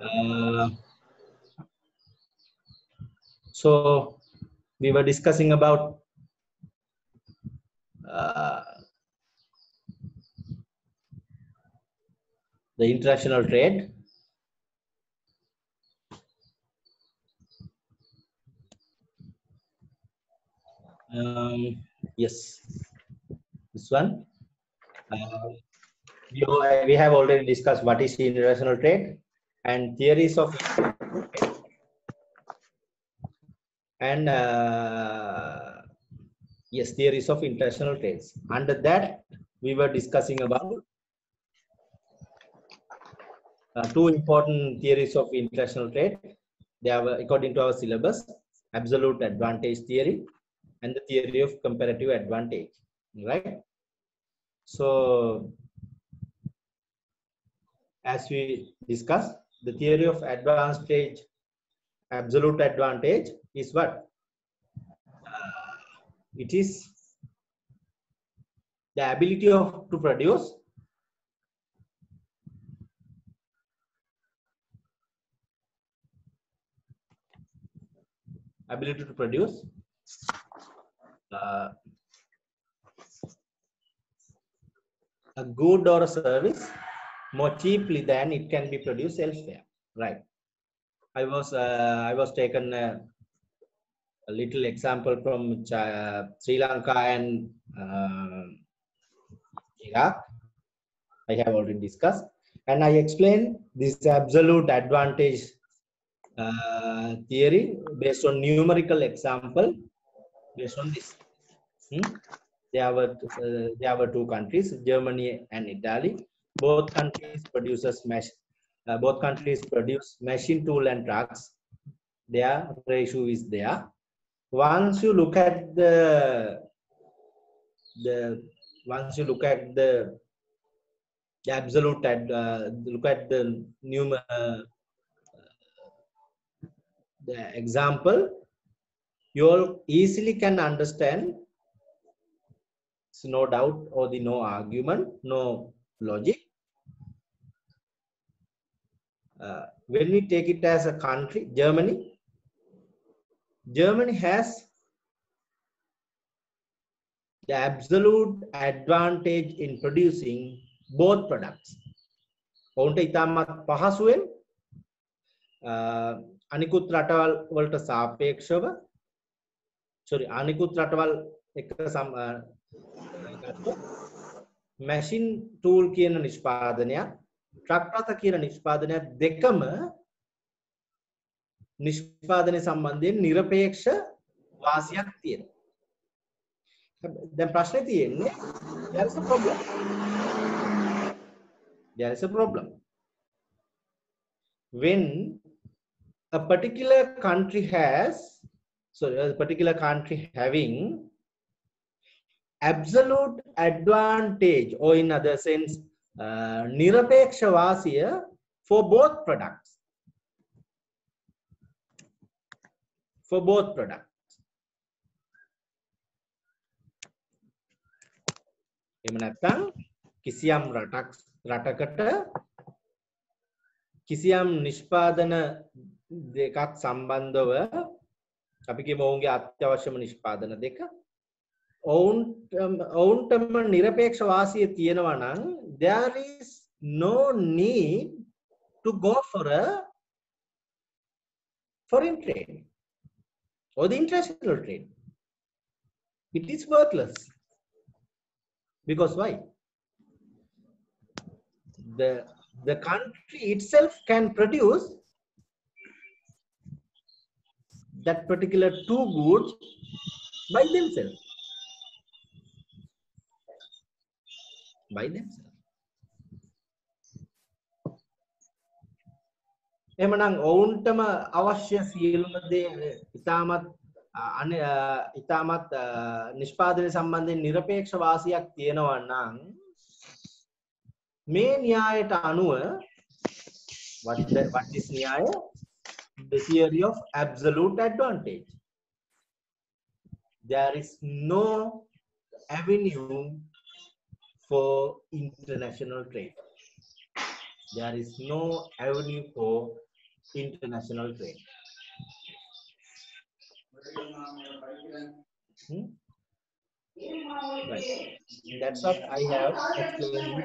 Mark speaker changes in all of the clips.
Speaker 1: Uh, so we were discussing about uh, the international trade. Um, yes, this one. Uh, we, we have already discussed what is international trade and theories of and uh, yes theories of international trades. Under that we were discussing about uh, two important theories of international trade. They are according to our syllabus absolute advantage theory and the theory of comparative advantage right? So as we discussed the theory of advantage absolute advantage is what? Uh, it is the ability of to produce ability to produce uh, a good or a service more cheaply than it can be produced elsewhere right i was uh, i was taken uh, a little example from Chi- sri lanka and uh, iraq i have already discussed and i explained this absolute advantage uh, theory based on numerical example based on this Hmm? There were uh, there were two countries, Germany and Italy. Both countries produces. Uh, both countries produce machine tool and trucks. Their ratio is there. Once you look at the the once you look at the, the absolute uh, look at the numer uh, the example, you all easily can understand it's no doubt or the no argument, no logic. Uh, when we take it as a country, Germany, Germany has the absolute advantage in producing both products. ඔවුන්ට ඉතාමත් පහසුවෙන් අ, අනිකුත් රටවල් වලට සාපේක්ෂව sorry අනිකුත් රටවල් එක සම් අ, මැසින් ටූල් කියන නිෂ්පාදනයක් ට්‍රක් රථ කියන නිෂ්පාදනයක් දෙකම නිෂ්පාදනය සම්බන්ධයෙන් නිරපේක්ෂ වාසියක් තියෙන දැන් ප්‍රශ්නේ තියෙන්නේ there is a problem. There is a problem. When a particular country has so a particular country having absolute advantage or in other sense uh, nirapeksha vasiya for both products. For both products. එහෙම නැත්නම් කිසියම් රටක් රටකට කිසියම් නිෂ්පාදන දෙකක් සම්බන්ධව අපි කියමු ඔවුන්ගේ අත්‍යවශ්‍යම නිෂ්පාදන දෙක. ඔවුන්ට ඔවුන්ටම නිරපේක්ෂ වාසිය තියෙනවා නම් there is no need to go for a foreign trade or the international trade it is worthless because why the the country itself can produce that particular two goods by themselves By themselves එමනම් ඔවුන්ටම අවශ්‍ය සියලුම දේ ඉතාමත් අ, අන අ, ඉතාමත් අ, නිෂ්පාදනය සම්බන්ධයෙන් නිරපේක්ෂ වාසියක් තියෙනවා නම් මේ න්‍යායට අනුව what the, what is න්‍යාය? The theory of absolute advantage. There is no avenue for international trade. There is no avenue for international trade. Hmm? Right. That's what I have explained.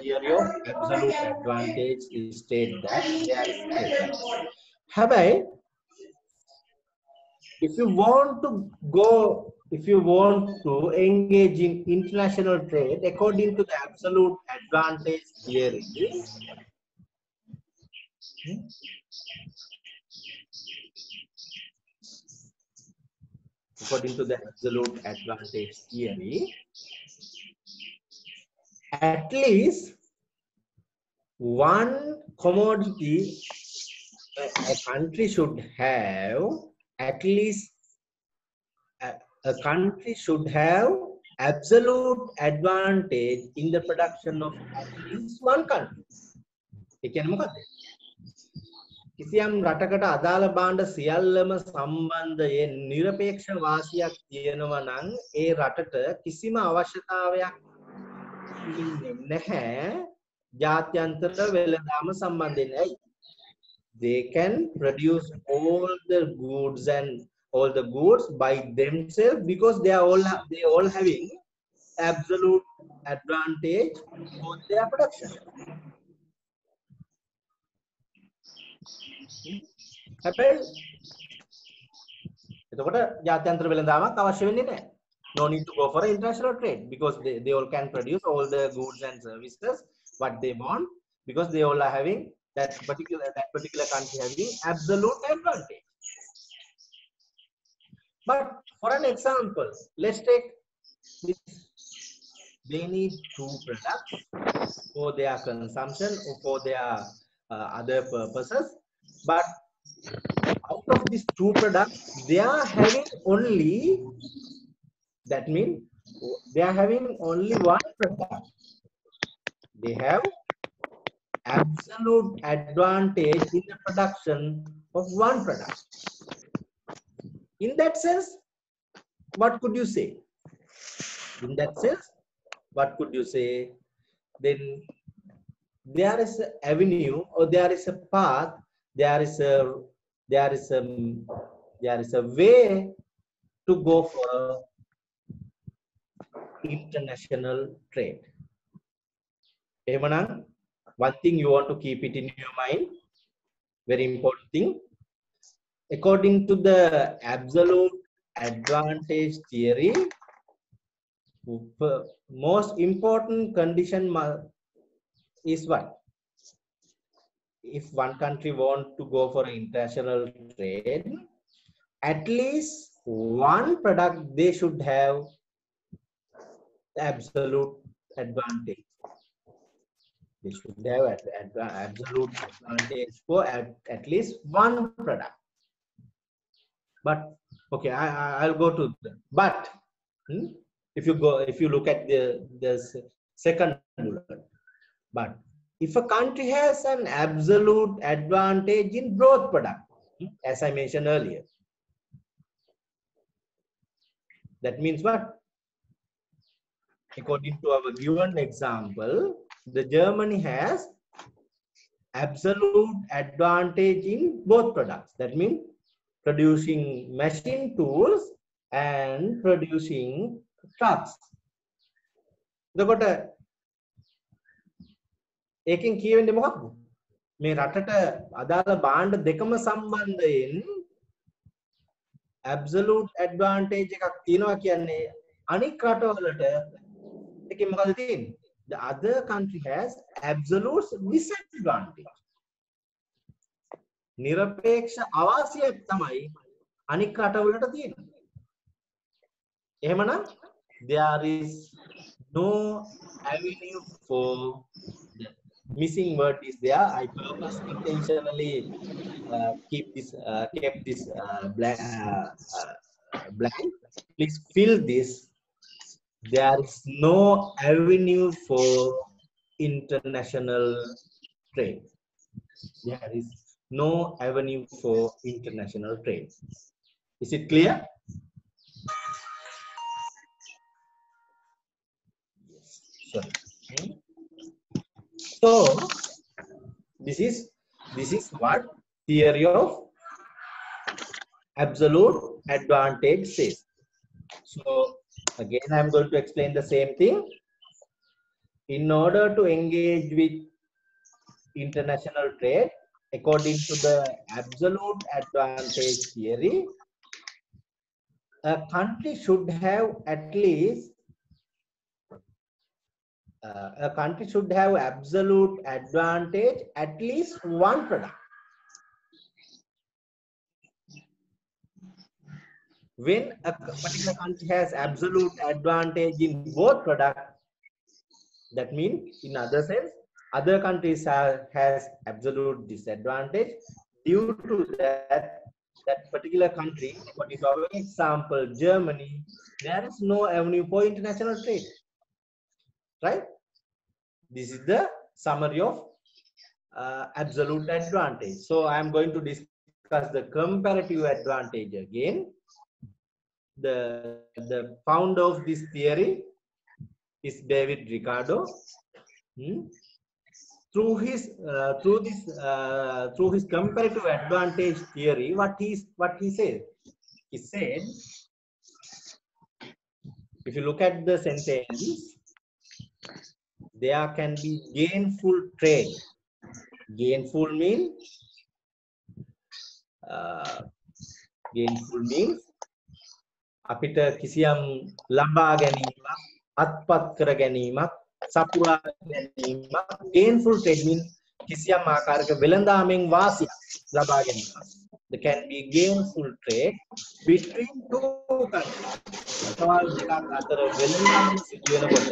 Speaker 1: Here your absolute advantage is state that Have I? If you want to go if you want to engage in international trade according to the absolute advantage theory according to the absolute advantage theory, at least one commodity a country should have at least a, a country should have absolute advantage in the production of at least one country. ඒ කියන්නේ මොකක්ද? කිසියම් රටකට අදාළ භාණ්ඩ සියල්ලම සම්බන්ධයෙන් নিরপেক্ষ වාසියක් තියෙනවා නම් ඒ රටට කිසිම අවශ්‍යතාවයක් නැහැ ජාත්‍යන්තර වෙළඳාම සම්බන්ධයෙන් ඇයි they can produce all the goods and all the goods by themselves because they are all they all having absolute advantage for their production හැබැයි එතකොට ජාත්‍යන්තර වෙළඳාමක් අවශ්‍ය වෙන්නේ නැහැ. No need to go for international trade because they, they all can produce all the goods and services what they want because they all are having that particular that particular country having absolute advantage. But for an example, let's take this. They need two products for their consumption or for their uh, other purposes. But out of these two products, they are having only, that means they are having only one product. They have absolute advantage in the production of one product in that sense what could you say? In that sense what could you say? Then there is an avenue or there is a path there is a there is a there is a way to go for international trade. Evanang, one thing you want to keep it in your mind very important thing according to the absolute advantage theory most important condition is what if one country want to go for international trade, at least one product they should have absolute advantage. They should have absolute advantage for at, at least one product. But okay, I, I'll go to the, but hmm, if you go if you look at the the second bullet, but if a country has an absolute advantage in growth product, as I mentioned earlier, that means what? According to our given example, the Germany has absolute advantage in both products. That means producing machine tools and producing trucks. එතකොට ඒකෙන් කියවෙන්නේ මොකක්ද? මේ රටට අදාළ භාණ්ඩ දෙකම සම්බන්ධයෙන් absolute advantage එකක් තියෙනවා කියන්නේ අනික් රටවලට එකකින් මොකද තියෙන්නේ? The other country has absolute disadvantage. নিরপේක්ෂ අවාසියක් තමයි අනික් රටවලට තියෙන. එහෙමනම් there is no avenue for the missing word is there. I purposely intentionally uh, keep this uh, kept this uh, blank, uh, blank. Please fill this. There is no avenue for international trade. There is no avenue for international trade. Is it clear? Yes. Sorry. So this is This is what theory of absolute advantage says. So again, I'm going to explain the same thing. In order to engage with international trade, according to the absolute advantage theory, a country should have at least uh, a country should have absolute advantage at least one product. When a particular country has absolute advantage in both products, that means in other sense other countries have, has absolute disadvantage due to that that particular country what is our example germany there is no avenue for international trade right this is the summary of uh, absolute advantage so i am going to discuss the comparative advantage again the the founder of this theory is David Ricardo. Hmm? Through his uh, through this uh, through his comparative advantage theory, what he what he said, he said, if you look at the sentence, there can be gainful trade. Gainful means uh, gainful means අපිට කිසියම් ලබා ගැනීමක් අත්පත් කර ගැනීමක් සපුරා ගැනීමක් gainful trade mean කිසියම් ආකාරයක වෙළඳාමෙන් වාසියක් ලබා ගැනීමක් there can be gainful trade between two countries. රටවල් දෙකක් අතර වෙළඳාම සිදු වෙනකොට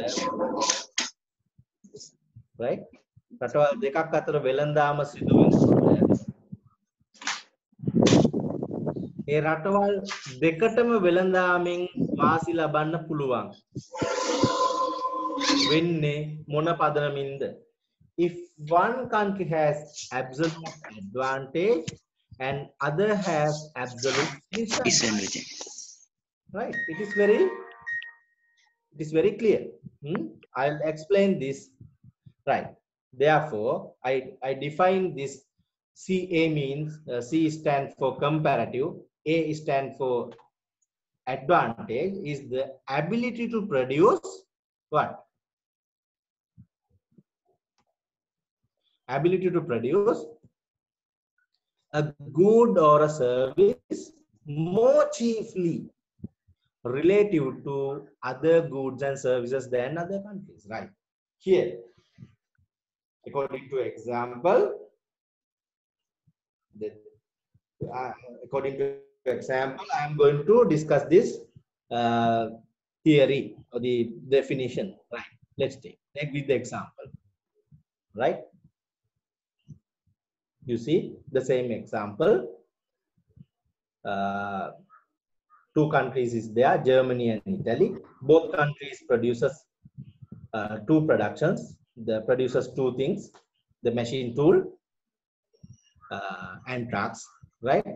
Speaker 1: right? රටවල් දෙකක් අතර වෙළඳාම සිදු වෙනකොට ඒ රටවල් දෙකටම වෙළඳාමෙන් වාසි ලබන්න පුළුවන්. වෙන්නේ මොන පදනමින්ද if one country has absolute advantage and other has absolute disadvantage right it is very it is very clear hmm? i'll explain this right therefore i i define this ca means uh, c stands for comparative a stand for advantage is the ability to produce what Ability to produce a good or a service more cheaply relative to other goods and services than other countries right? Here according to example the, uh, according to example i am going to discuss this uh, theory or the definition right? Let's take take with the example right you see the same example uh, two countries is there germany and italy. Both countries produces uh, two productions. The produces two things the machine tool uh, and trucks right?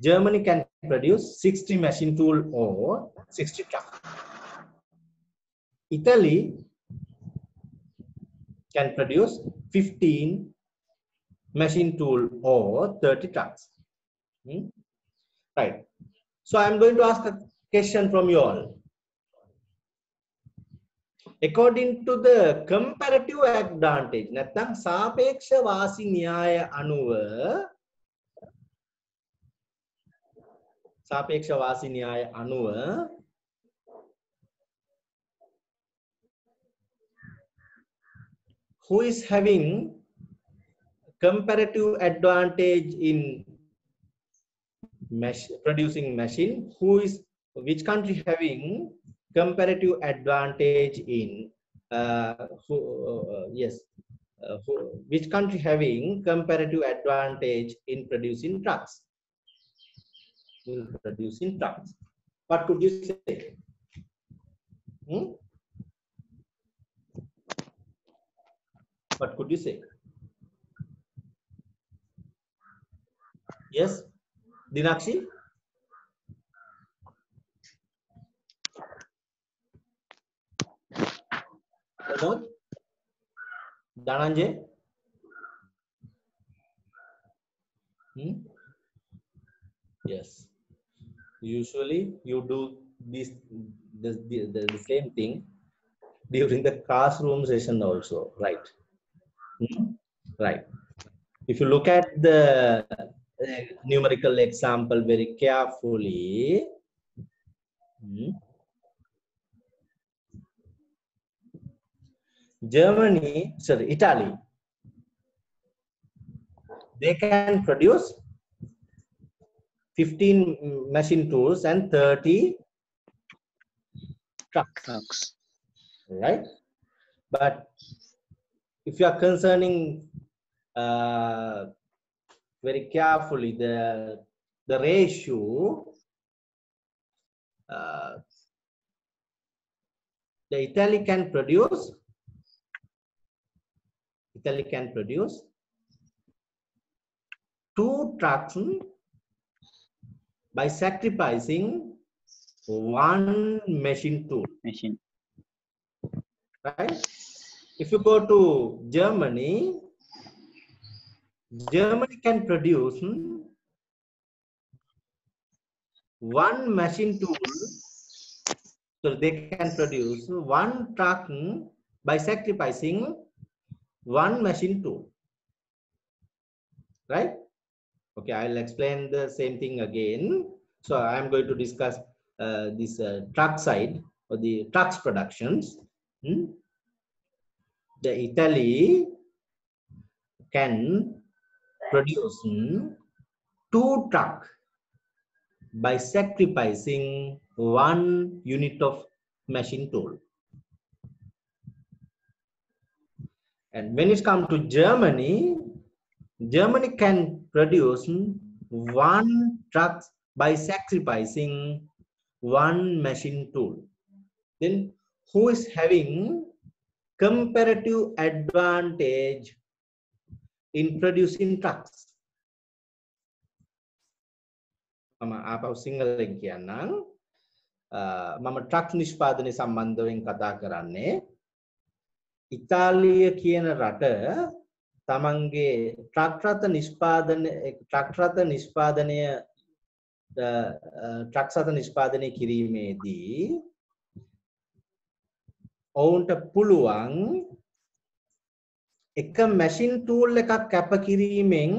Speaker 1: Germany can produce 60 machine tool or 60 trucks. Italy can produce 15 machine tool or 30 trucks. Hmm? Right. So I'm going to ask a question from you all. According to the comparative advantage, නැත්නම් සාපේක්ෂ වාසි න්‍යාය අනුව සාපේක්ෂ වාසි න්‍යාය අනුව who is having comparative advantage in mach producing machine who is which country having comparative advantage in uh, who, uh, yes uh, who, which country having comparative advantage in producing trucks? In producing trucks. What could you say? Hmm? what could you say Yes, Dinakshi. Pramod? Dhananjay? Hmm? Yes. Usually you do this the, the, the, the same thing during the classroom session also, right? Hmm? Right. If you look at the numerical example very carefully, hmm, Germany, sorry, Italy, they can produce 15 machine tools and 30 trucks,
Speaker 2: Trucks.
Speaker 1: right? But if you are concerning uh, very carefully the the ratio, uh, the Italy can produce Italy can produce two trucks by sacrificing one machine tool,
Speaker 2: Machine.
Speaker 1: right? If you go to Germany, Germany can produce hmm, one machine tool, so they can produce one truck hmm, by sacrificing one machine tool, right? Okay, I'll explain the same thing again. So I'm going to discuss uh, this uh, truck side or the trucks productions. Hmm? The Italy can produce two truck by sacrificing one unit of machine tool. And when it comes to Germany, Germany can produce one truck by sacrificing one machine tool. Then who is having comparative advantage in producing trucks? මම ආපහු සිංහලෙන් කියන්නම් අ, මම truck නිෂ්පාදනය සම්බන්ධයෙන් කතා කරන්නේ ඉතාලිය කියන රට තමන්ගේ ට්‍රක් රථ නිෂ්පාදනය ට්‍රක් රථ නිෂ්පාදනය ට්‍රක් සත නිෂ්පාදනය කිරීමේදී ඔවුන්ට පුළුවන් එක මැසින් ටූල් එකක් කැප කිරීමෙන්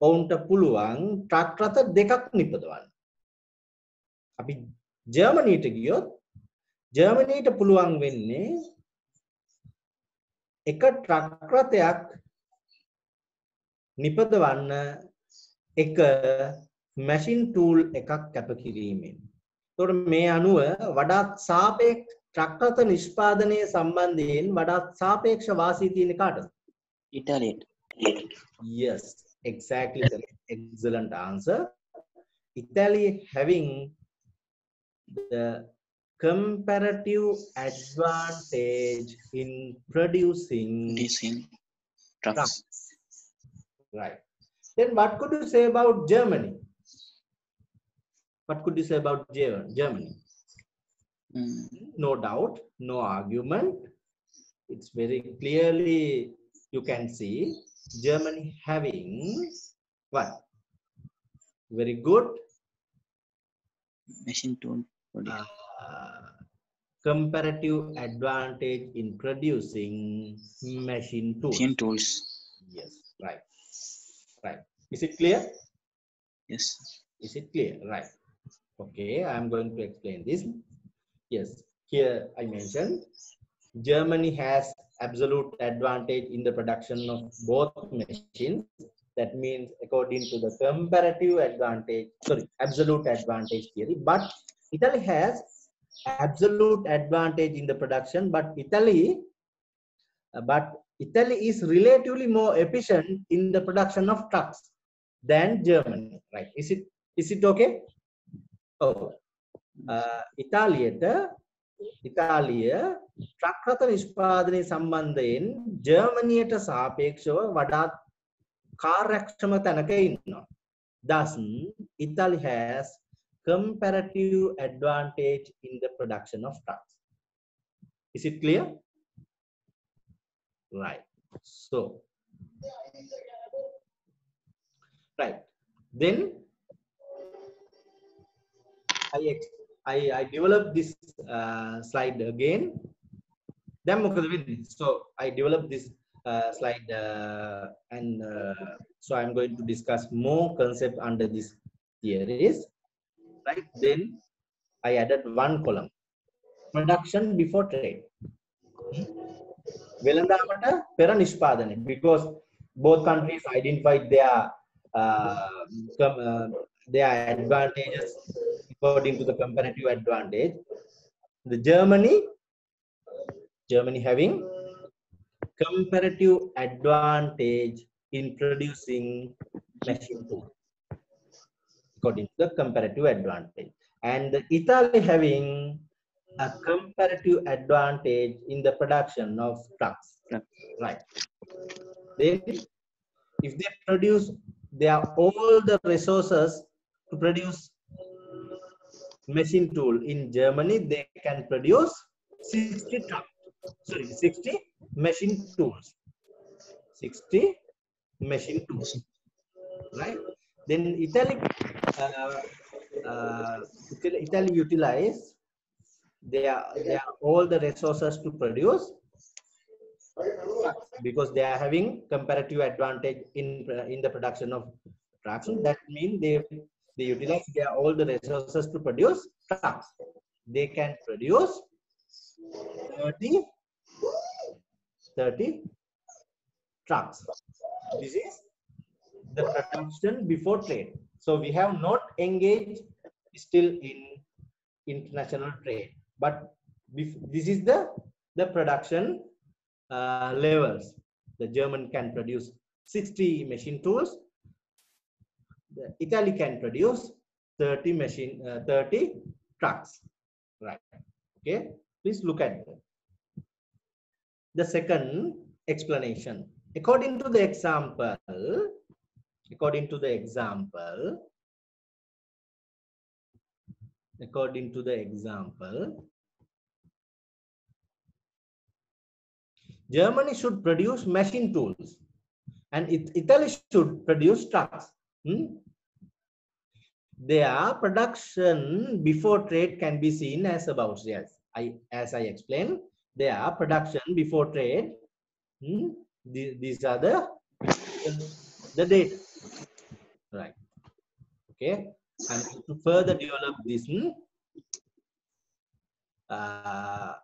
Speaker 1: ඔවුන්ට පුළුවන් ට්‍රක් රථ දෙකක් නිපදවන්න. අපි ජර්මනීට ගියොත් ජර්මනීට පුළුවන් වෙන්නේ එක ට්‍රක් රථයක් නිපදවන්න එක මැෂින් ටූල් එකක් කැප කිරීමෙන්. තොට මේ අනුව වඩාත් සාපේක් ට්‍රක්රත නිෂ්පාදනය සම්බන්ධයෙන් වඩාත් සාපේක්ෂ වාසී තියෙන කාටද?
Speaker 2: Italian.
Speaker 1: Yes, exactly the excellent answer. Italy having the comparative advantage in producing
Speaker 2: Producing trucks.
Speaker 1: trucks. Right. Then what could you say about Germany? What could you say about Ger- Germany?
Speaker 2: Mm,
Speaker 1: No doubt, no argument. It's very clearly you can see Germany having what? Very good
Speaker 2: machine tool.
Speaker 1: uh, comparative advantage in producing machine tools.
Speaker 2: Machine tools.
Speaker 1: Yes, right. Right. Is it clear?
Speaker 2: Yes.
Speaker 1: Is it clear? Right. Okay, I'm going to explain this. Yes, here I mentioned Germany has absolute advantage in the production of both machines. That means according to the comparative advantage, sorry, absolute advantage theory. But Italy has absolute advantage in the production, but Italy, but Italy is relatively more efficient in the production of trucks than Germany. Right? Is it is it okay? Oh, ඉතාලියට ඉතාලිය truck රථ නිෂ්පාදනය සම්බන්ධයෙන් ජර්මනියට සාපේක්ෂව වඩාත් කාර්යක්ෂම තැනක ඉන්නවා. Thus, Italy has comparative advantage in the production of trucks. Is it clear? Right. So, Right. Then I ex- I, I developed this uh, slide again. Then මොකද වෙන්නේ? So I developed this uh, slide uh, and uh, so I'm going to discuss more concept under this theories. Right. Then I added one column. Production before trade. වෙළඳාමට පෙර නිෂ්පාදනය because both countries identified their uh, com- uh, their advantages according to the comparative advantage. The Germany, Germany having comparative advantage in producing machine tool according to the comparative advantage, and the Italy having a comparative advantage in the production of trucks.
Speaker 2: Truck.
Speaker 1: Right. Then, if they produce, they have all the resources to produce machine tool in Germany. They can produce 60 truck, sorry, 60 machine tools. 60 machine tools. Right. Then Italy, uh, uh, Italy, utilize they are they are all the resources to produce because they are having comparative advantage in in the production of trucks that means they they utilize they are all the resources to produce trucks. They can produce 30 30 trucks. This is the production before trade so we have not engaged still in international trade but this is the the production uh, levels. The german can produce 60 machine tools italy can produce 30 machine uh, 30 trucks right? Okay please look at them the second explanation. According to the example according to the example according to the example germany should produce machine tools and it, italy should produce trucks hmm? their production before trade can be seen as about yes i as i explained their production before trade. Hmm? the- these are the the data. Right. Okay. And to further develop this hmm, uh,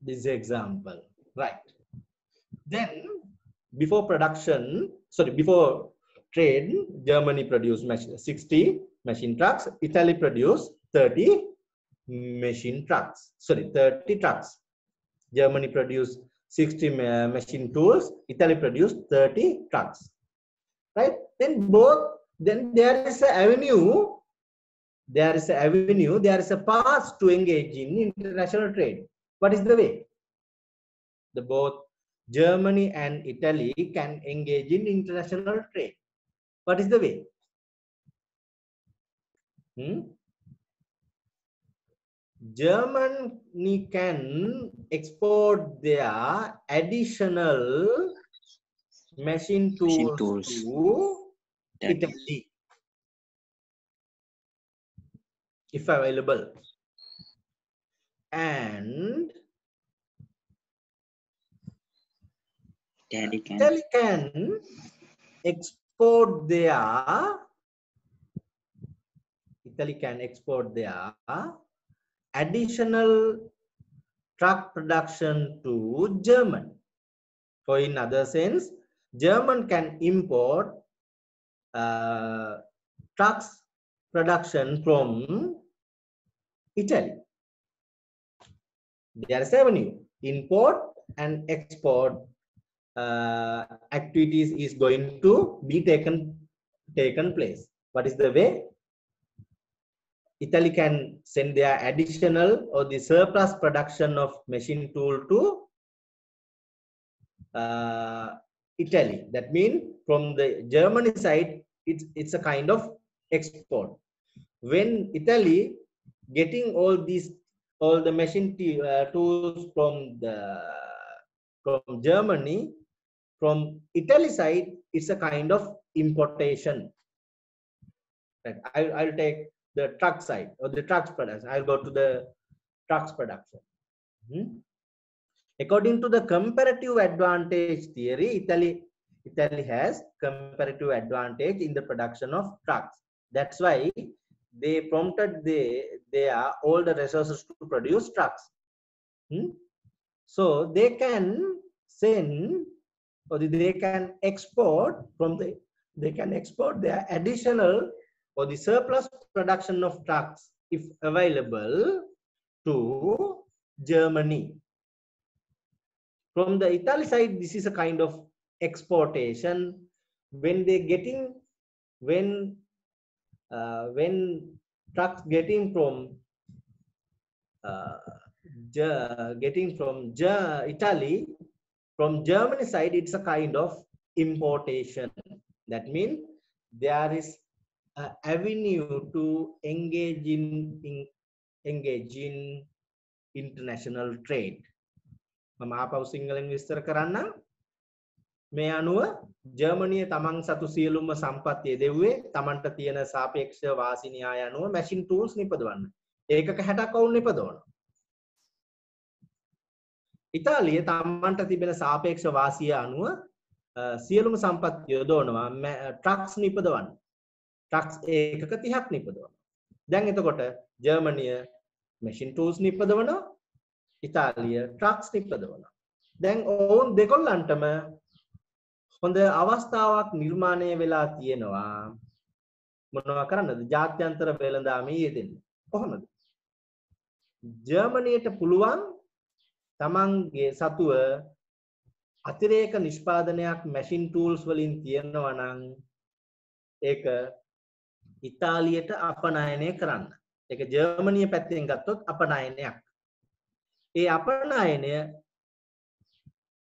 Speaker 1: this example. Right. Then before production sorry before trade germany produced 60 machine trucks italy produced 30 machine trucks sorry 30 trucks. Germany produced 60 machine tools italy produced 30 trucks. Right? Then both then there is an avenue there is an avenue there is a path to engage in international trade. What is the way? The both germany and italy can engage in international trade what is the way hmm? germany can export their additional machine tools,
Speaker 2: Machine tools.
Speaker 1: to
Speaker 2: That-
Speaker 1: Italy if available and
Speaker 2: Daddy can
Speaker 1: Italy can export their Italy can export their additional truck production to German. So in other sense, German can import uh, trucks production from Italy. There is avenue import and export uh, activities is going to be taken taken place. What is the way? Italy can send their additional or the surplus production of machine tool to uh, Italy. That means from the Germany side, it's it's a kind of export. When Italy getting all these all the machine uh, tools from the from Germany, from Italy side, it's a kind of importation. Right. I, I'll take the truck side or the trucks production. I'll go to the trucks production. Hmm? According to the comparative advantage theory, Italy, Italy has comparative advantage in the production of trucks. That's why they prompted the, their all the resources to produce trucks. Hmm? So they can send or they can export from the they can export their additional or the surplus production of trucks if available to Germany. From the Italy side, this is a kind of exportation. When they getting when uh, when trucks getting from uh, getting from Italy from Germany side, it's a kind of importation. That means there is an avenue to engage in, in engage in international trade. මම ආපහු සිංහලෙන් විස්තර කරන්න මේ අනුව ජර්මනිය තමන් සතු සියලුම සම්පත්තිය දෙව්වේ තමන්ට තියෙන සාපේක්ෂ වාසි න්‍යාය අනුව මැෂින් ටූල්ස් නිපදවන්න. ඒකක 60ක් වුන් නිපදවනවා. ඉතාලිය තමන්ට තිබෙන සාපේක්ෂ වාසිය අනුව සියලුම සම්පත් යොදවනවා ට්‍රක්ස් නිපදවන්න. ට්‍රක්ස් ඒකක 30ක් නිපදවනවා. දැන් එතකොට ජර්මනිය මැෂින් ටූල්ස් නිපදවනවා ඉතාලිය ට්‍රක්ස් නිපදවනවා. දැන් ඔවුන් දෙකොල්ලන්ටම හොඳ අවස්ථාවක් නිර්මාණය වෙලා තියෙනවා මොනවා කරන්නද ජාත්‍යන්තර වෙළඳාමේ යෙදෙන්න. කොහොමද? ජර්මනියට පුළුවන් තමන්ගේ සතුව අතිරේක නිෂ්පාදනයක් මැෂින් ටූල්ස් වලින් තියෙනවා නම් ඒක ඉතාලියට අපනයනය කරන්න. ඒක ජර්මනිය පැත්තෙන් ගත්තොත් අපනයනයක්. ඒ අපනයනය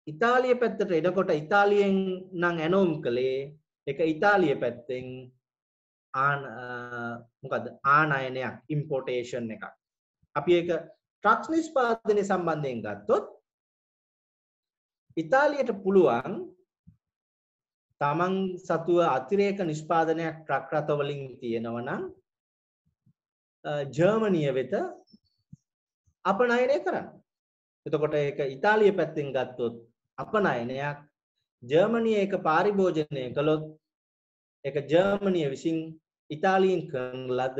Speaker 1: ඉතාලිය පැත්තට එනකොට ඉතාලියෙන් නම් ඇනෝම් කළේ එක ඉතාලිය පැත්තෙන් මොකද ආනයනයක් ඉම්පෝටේෂන් එකක්. අපි ඒක ට්‍රක්ස් නිෂ්පාදනය සම්බන්ධයෙන් ගත්තොත් ඉතාලියට පුළුවන් තමන් සතුව අතිරේක නිෂ්පාදනයක් ට්‍රක් රථවලින් තියෙනවනම් ජර්මනිය වෙත අපනයනය කරන්න. එතකොට ඒක ඉතාලිය පැත්තෙන් ගත්තොත් අපනයනයක් ජර්මනිය එක පාරිභෝජනය කළොත් එක ජර්මනිය විසින් ඉතාලියෙන් කරන ලද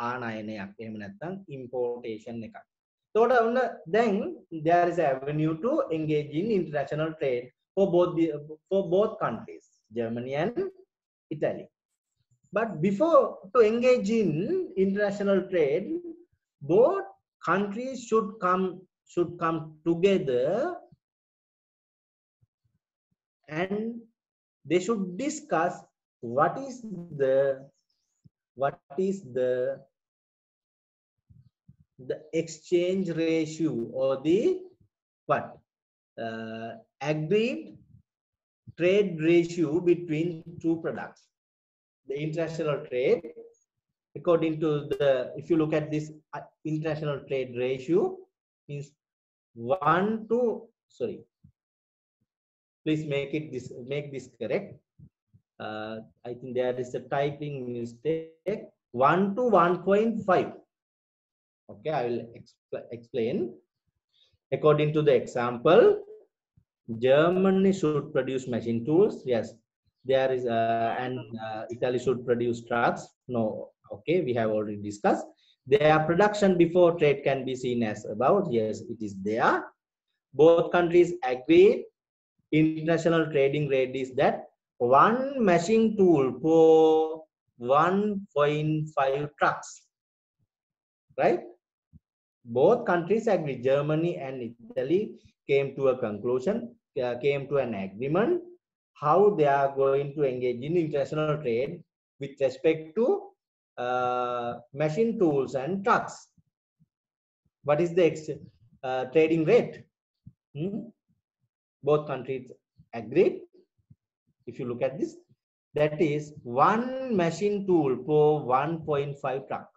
Speaker 1: ආනයනයක් එහෙම නැත්නම් ඉම්පෝර්ටේෂන් එකක්. So then there is avenue to engage in international trade for both the for both countries, Germany and Italy. But before to engage in international trade, both countries should come should come together and they should discuss what is the what is the the exchange ratio or the what? Uh, agreed trade ratio between two products the international trade according to the if you look at this uh, international trade ratio means one to sorry please make it this make this correct. Uh, i think there is a typing mistake. 1 to 1.5 Okay, I will expl explain. According to the example, Germany should produce machine tools. Yes, there is, uh, and uh, Italy should produce trucks. No, okay, we have already discussed. Their production before trade can be seen as about. Yes, it is there. Both countries agree. International trading rate is that one machine tool for 1.5 trucks right both countries agree. Germany and italy came to a conclusion uh, came to an agreement how they are going to engage in international trade with respect to uh, machine tools and trucks. What is the uh, trading rate? Hmm? both countries agreed. If you look at this that is one machine tool for 1.5 truck.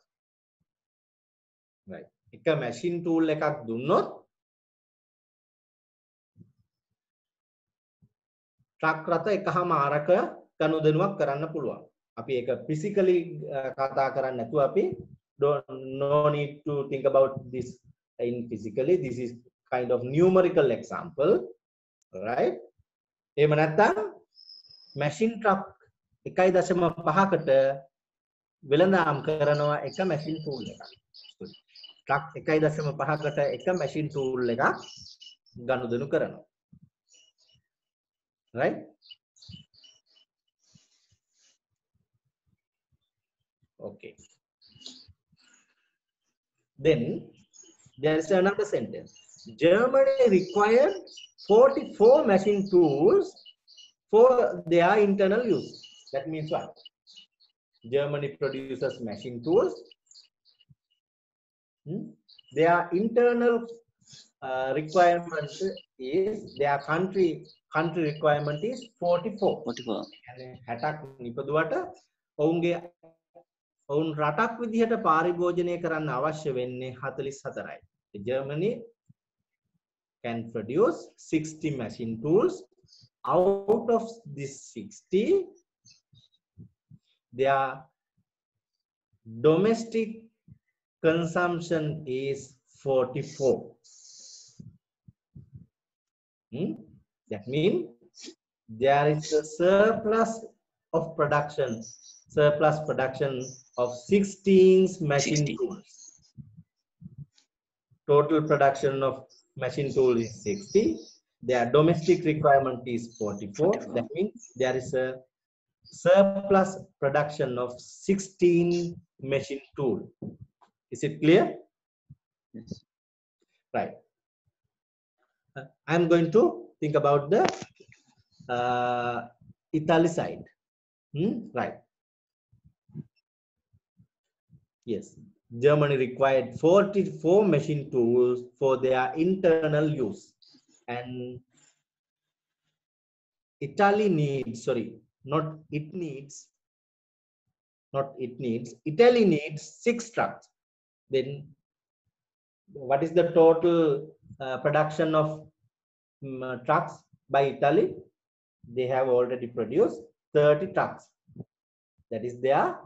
Speaker 1: Right එක machine tool එකක් දුන්නොත් truck රථ එකහමාරක ගනුදෙනුවක් කරන්න පුළුවන්. අපි ඒක physically කතා කරන්නේ නැතුව අපි don't no need to think about this in physically. This is kind of numerical example right? එහෙම නැත්නම් machine truck 1.5කට වෙළඳාම් කරනවා එක machine tool එකක්. truck 1.5කට එක machine tool එකක් ගනුදෙනු කරනවා right okay then there is another sentence germany required 44 machine tools for their internal use that means what germany produces machine tools Hmm? Their internal uh, requirement is their country country requirement is 44.
Speaker 2: 44.
Speaker 1: හැටක් නිපදුවට ඔවුන්ගේ ඔවුන් රටක් විදිහට පාරිභෝජනය කරන්න අවශ්‍ය වෙන්නේ 44යි. Germany can produce 60 machine tools out of this 60 their domestic consumption is 44. Hmm? That means there is a surplus of production, surplus production of 16 machine
Speaker 2: 60.
Speaker 1: tools. Total production of machine tool is 60. Their domestic requirement is 44.
Speaker 2: 44.
Speaker 1: That means there is a surplus production of 16 machine tool. Is it clear?
Speaker 2: Yes.
Speaker 1: Right. Uh, I'm going to think about the uh, Italy side. Hmm? Right. Yes. Germany required 44 machine tools for their internal use. And Italy needs, sorry, not it needs, not it needs, Italy needs six trucks. Then what is the total uh, production of uh, trucks by Italy? They have already produced 30 trucks. That is their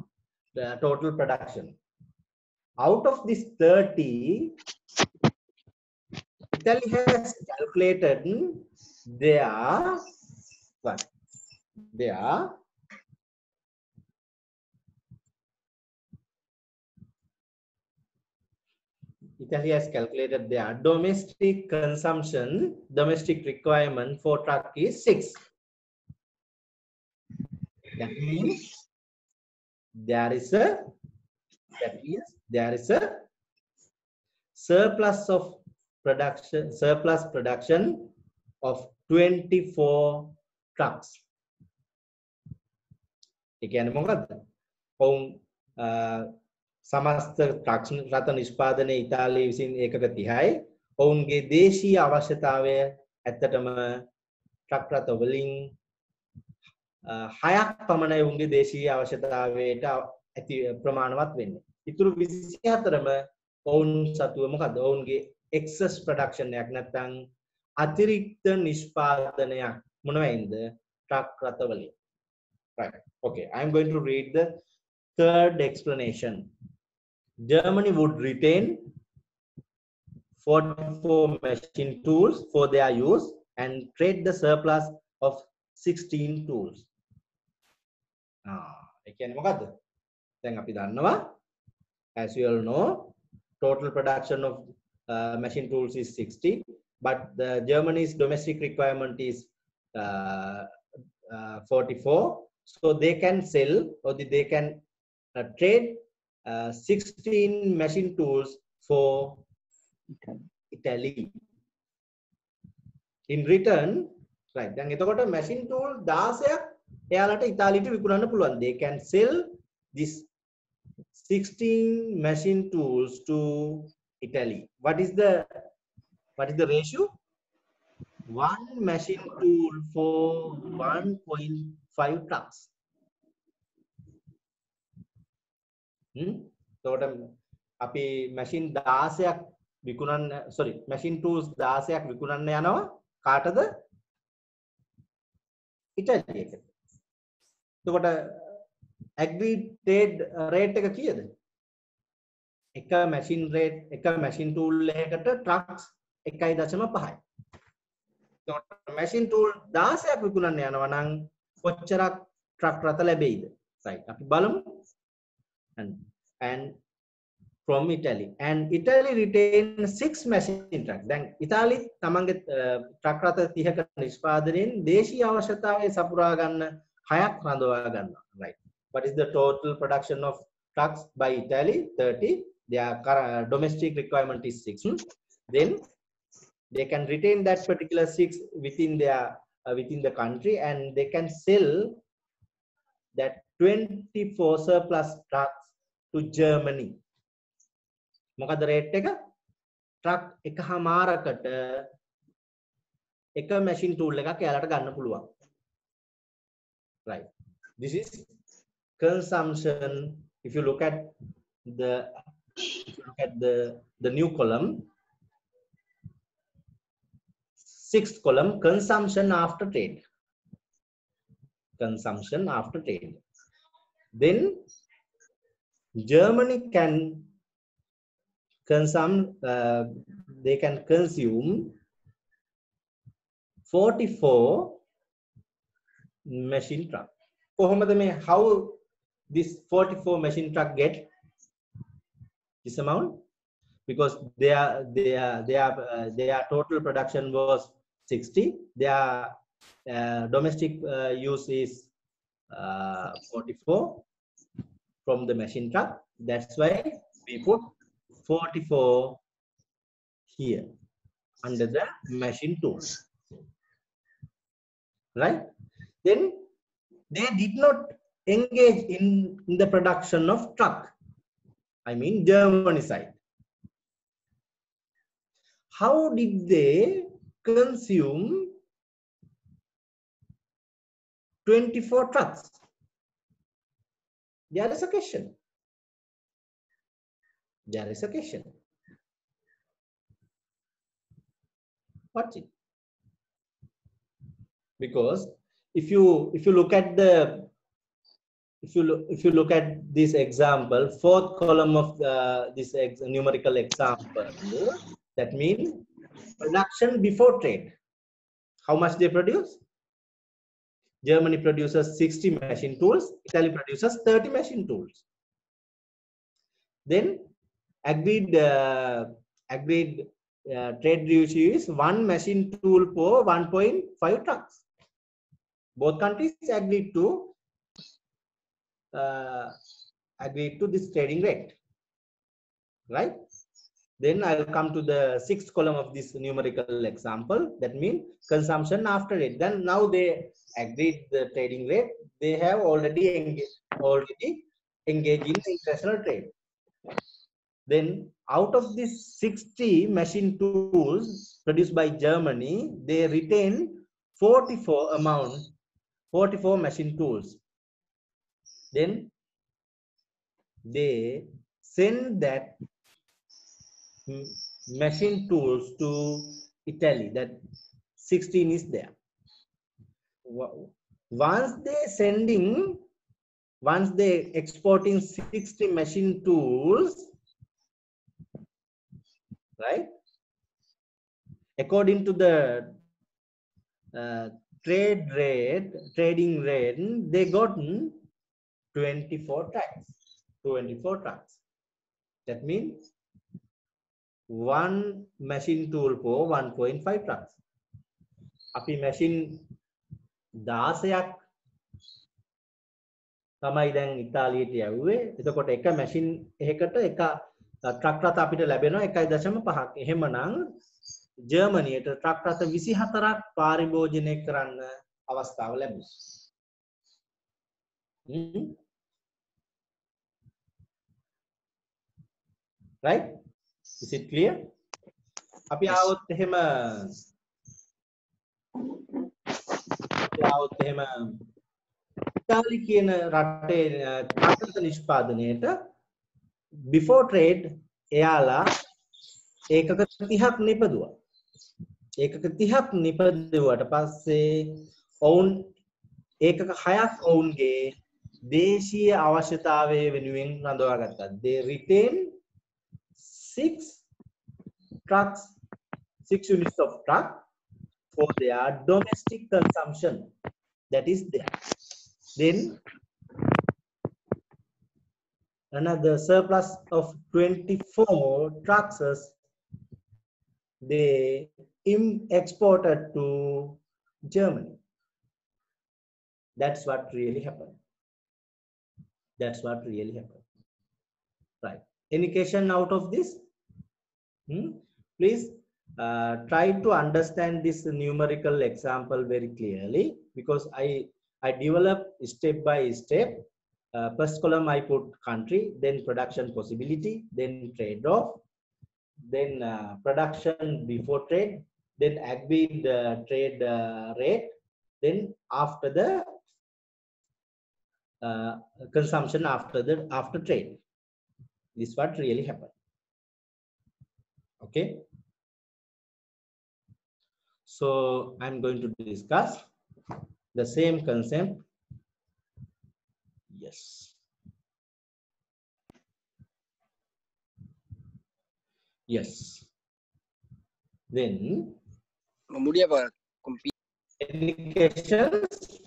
Speaker 1: the total production. Out of this 30, Italy has calculated their what? Their Italy has calculated their domestic consumption, domestic requirement for truck is six. That means there is a that means there is a surplus of production surplus production of 24 trucks. ඒ කියන්නේ මොකද්ද? ඔවුන් අ, සමස්ත ත්‍රක්ෂණ රත නිෂ්පාදනය ඉතාලී විසින් ඒකට තිහයි ඔවුන්ගේ දේශී අවශ්‍යතාවය ඇත්තටම ටක්රත වලින් හයක් පමණයි උන්ගේ දේශී අවශ්‍යතාවයට ඇති ප්‍රමාණවත් වෙන්න. ඉතුරු විසිහතරම ඔවුන් සතුවමකද ඔවුන්ගේ එක්සස් ප්‍රඩක්ෂණයක් නැත්තං අතිරික්ත නිෂ්පාදනයක් මොනවයින්ද ටක් රතවලින්. Right. Okay, I'm going to read the third explanation Germany would retain 44 machine tools for their use and trade the surplus of 16 tools. Ah, ඒ කියන්නේ මොකද්ද? දැන් අපි දන්නවා as you all know total production of uh, machine tools is 60 but the Germany's domestic requirement is uh, uh, 44 so they can sell or the- they can uh, trade uh, 16 machine tools for
Speaker 2: Italy.
Speaker 1: Italy. In return, right. දැන් එතකොට machine tool 16ක් එයාලට ඉතාලියට විකුණන්න පුළුවන්. They can sell this 16 machine tools to Italy. What is the what is the ratio? One machine tool for 1.5 trucks. තෝට අපි machine දාසයක් විකුණන්න සොරි මැසින් ටූස් දාසයක් විකුණන්න යනවා කාටද? ඉටලියකට තකොට ඇග්‍රීටේඩ් රේට් එක කියද? එක මැසින් රේට් එක මැසින් ටූල්ලකට ට්‍රක්ස් එකයි දශම පහයි. මැසින් ටූල් දාසයක් විකුණන්න යනවනං කොච්චරක් ට්‍රක් රත ලැබෙයිද? සයි අපි බලමු. and and from Italy and Italy retain six machine truck දැන් ඉතාලි තමන්ගේ ට්‍රක් රථ 30ක නිෂ්පාදනයෙන් දේශීය අවශ්‍යතාවය සපුරා ගන්න හයක් රඳවා ගන්නවා right what is the total production of trucks by Italy 30 their cur- domestic requirement is 6 hmm? then they can retain that particular six within their uh, within the country and they can sell that 24 surplus trucks to Germany මොකද rate එක truck එක හමාරකට එක machine tool එකක් එයාලට ගන්න පුළුවන් right this is consumption if you look at the if you look at the the new column sixth column consumption after trade consumption after trade then germany can consume uh, they can consume 44 machine truck කොහොමද මේ how this 44 machine truck get this amount because their their their uh, their total production was 60 their uh, domestic uh, use is uh, 44 from the machine truck that's why we put 44 here under the machine tools. Right? Then they did not engage in, in the production of truck. I mean germany side. How did they consume 24 trucks there is a question. There is a question. Watch it? Because if you if you look at the if you look if you look at this example fourth column of the, this ex, numerical example that means production before trade. How much they produce germany produces 60 machine tools italy produces 30 machine tools. Then agreed uh, agreed uh, trade ratio is one machine tool per 1.5 trucks. Both countries agreed to uh, agreed to this trading rate. Right then i'll come to the sixth column of this numerical example. That means consumption after it then now they agreed the trading rate. They have already engaged already engaged in international trade. Then out of these 60 machine tools produced by germany they retain 44 amount 44 machine tools. Then they send that machine tools to italy that 16 is there. Once they sending once they exporting 60 machine tools right? According to the uh, trade rate trading rate they gotten 24 trucks 24 trucks that means one machine tool for 1.5 trucks අපි machine 16ක් තමයි දැන් ඉතාලියට යව්වේ එතකොට එක machine එකකට එක truck රථ අපිට ලැබෙනවා 1.5ක් එහෙමනම් ජර්මනියට ට්‍රක් රථ 24ක් පාරිභෝජනය කරන්න අවස්ථාව ලැබුණා. හ්ම්. right is it clear අපි ආවොත් එහෙම ආවොත් එහෙම ඉතාලි කියන රටේ තාක්ෂණ නිෂ්පාදනයට before trade එයාලා ඒකක 30ක් නිපදුවා. ඒකක 30ක් නිපදුවට පස්සේ ඔවුන් ඒකක හයක් ඔවුන්ගේ දේශීය අවශ්‍යතාවය වෙනුවෙන් රඳවා ගත්තා. They retain six trucks, six units of truck for their domestic consumption. That is there. Then another surplus of 24 trucks they exported to Germany. That's what really happened. That's what really happened. Right. Any question out of this? Hmm? Please uh, try to understand this numerical example very clearly because I I develop step by step. Uh, first column I put country, then production possibility, then trade off, then uh, production before trade, then agreed uh, trade uh, rate, then after the uh, consumption after the after trade. This is what really happened okay so i'm going to discuss the same concept yes yes then Applications.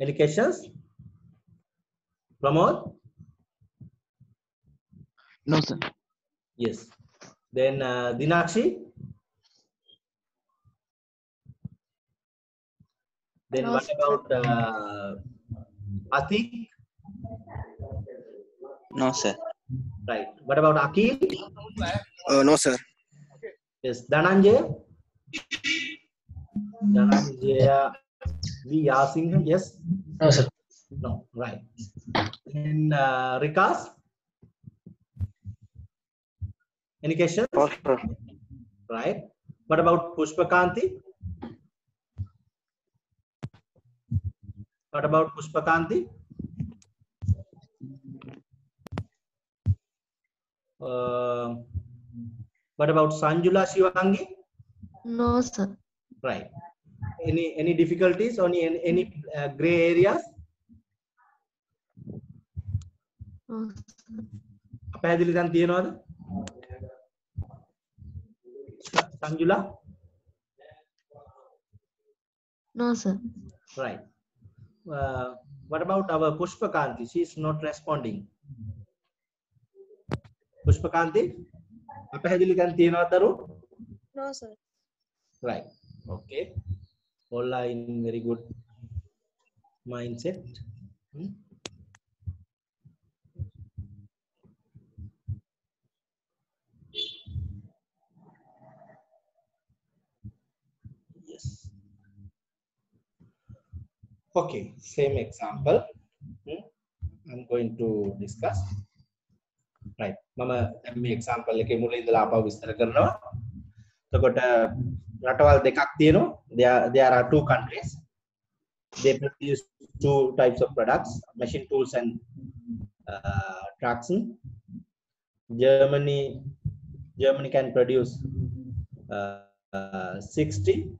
Speaker 1: Applications. Pramod?
Speaker 2: No, sir.
Speaker 1: Yes. Then uh, Dinakshi? Then what about uh, Atik?
Speaker 2: No, sir.
Speaker 1: Right. What about Akil?
Speaker 3: uh, no sir
Speaker 1: Yes. Dhananjay? Dhananjay V. Singh? Yes.
Speaker 4: No, sir.
Speaker 1: No. Right. Then uh, Rikas? Any questions? Right. What about Pushpakanti? What about Pushpakanti? Uh, what about Sanjula Shivangi?
Speaker 5: No, sir.
Speaker 1: Right. Any any difficulties? Any any, any uh, gray areas?
Speaker 5: No, sir.
Speaker 1: පැහැදිලි දැන් තියනවද? සංජුලා?
Speaker 5: No, sir.
Speaker 1: Right. Uh, what about our Pushpakanti? She is not responding. Pushpakanti? අපහැදිලි දැන් තියනවද දරු?
Speaker 6: No, sir.
Speaker 1: Right. Okay. All are in very good mindset. Hmm? Okay, same example. Hmm? I'm going to discuss. Right. මම දැන් මේ example එකේ මුල ඉඳලා ආපහු විස්තර කරනවා. එතකොට රටවල් දෙකක් තියෙනවා. There there are two countries. They produce two types of products, machine tools and uh, trucks. Germany Germany can produce uh, uh, 60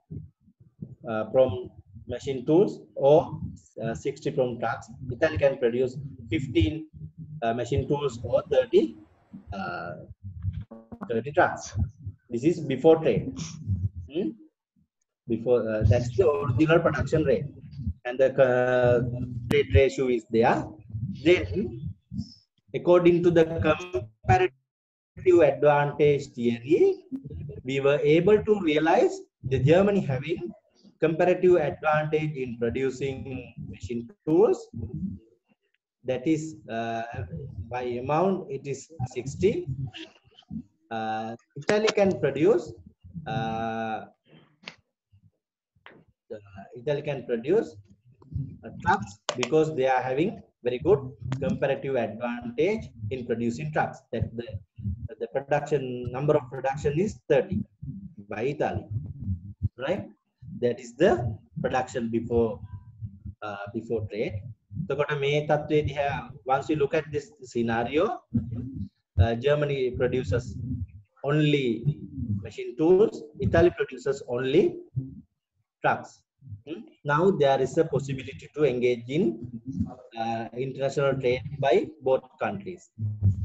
Speaker 1: uh, from machine tools or uh, 60 from trucks. Italy can produce 15 uh, machine tools or 30 uh, 30 trucks. This is before trade. Hmm? Before that's the original production rate, and the trade ratio is there. Then, according to the comparative advantage theory, we were able to realize the Germany having comparative advantage in producing machine tools. That is uh, by amount it is 60. Uh, Italy can produce uh, Italy can produce uh, trucks because they are having very good comparative advantage in producing trucks. That the the production number of production is 30 by Italy, right? That is the production before uh, before trade. එතකොට මේ තත්ත්වයේ දිහා once you look at this scenario, uh, Germany produces only machine tools, Italy produces only trucks. Hmm? now there is a possibility to engage in uh, international trade by both countries.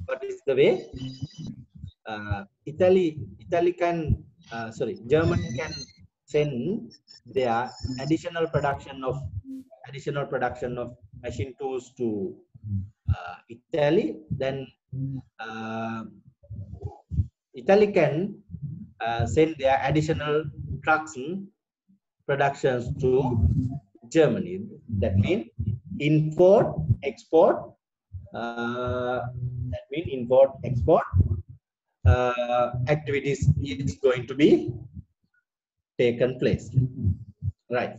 Speaker 1: What is the way? Uh, Italy, Italy can, uh, sorry, Germany can send their additional production of additional production of machine tools to uh, Italy. Then uh, Italy can uh, send their additional trucks productions to Germany. That means import, export. Uh, that means import, export uh, activities is going to be taken place. Right.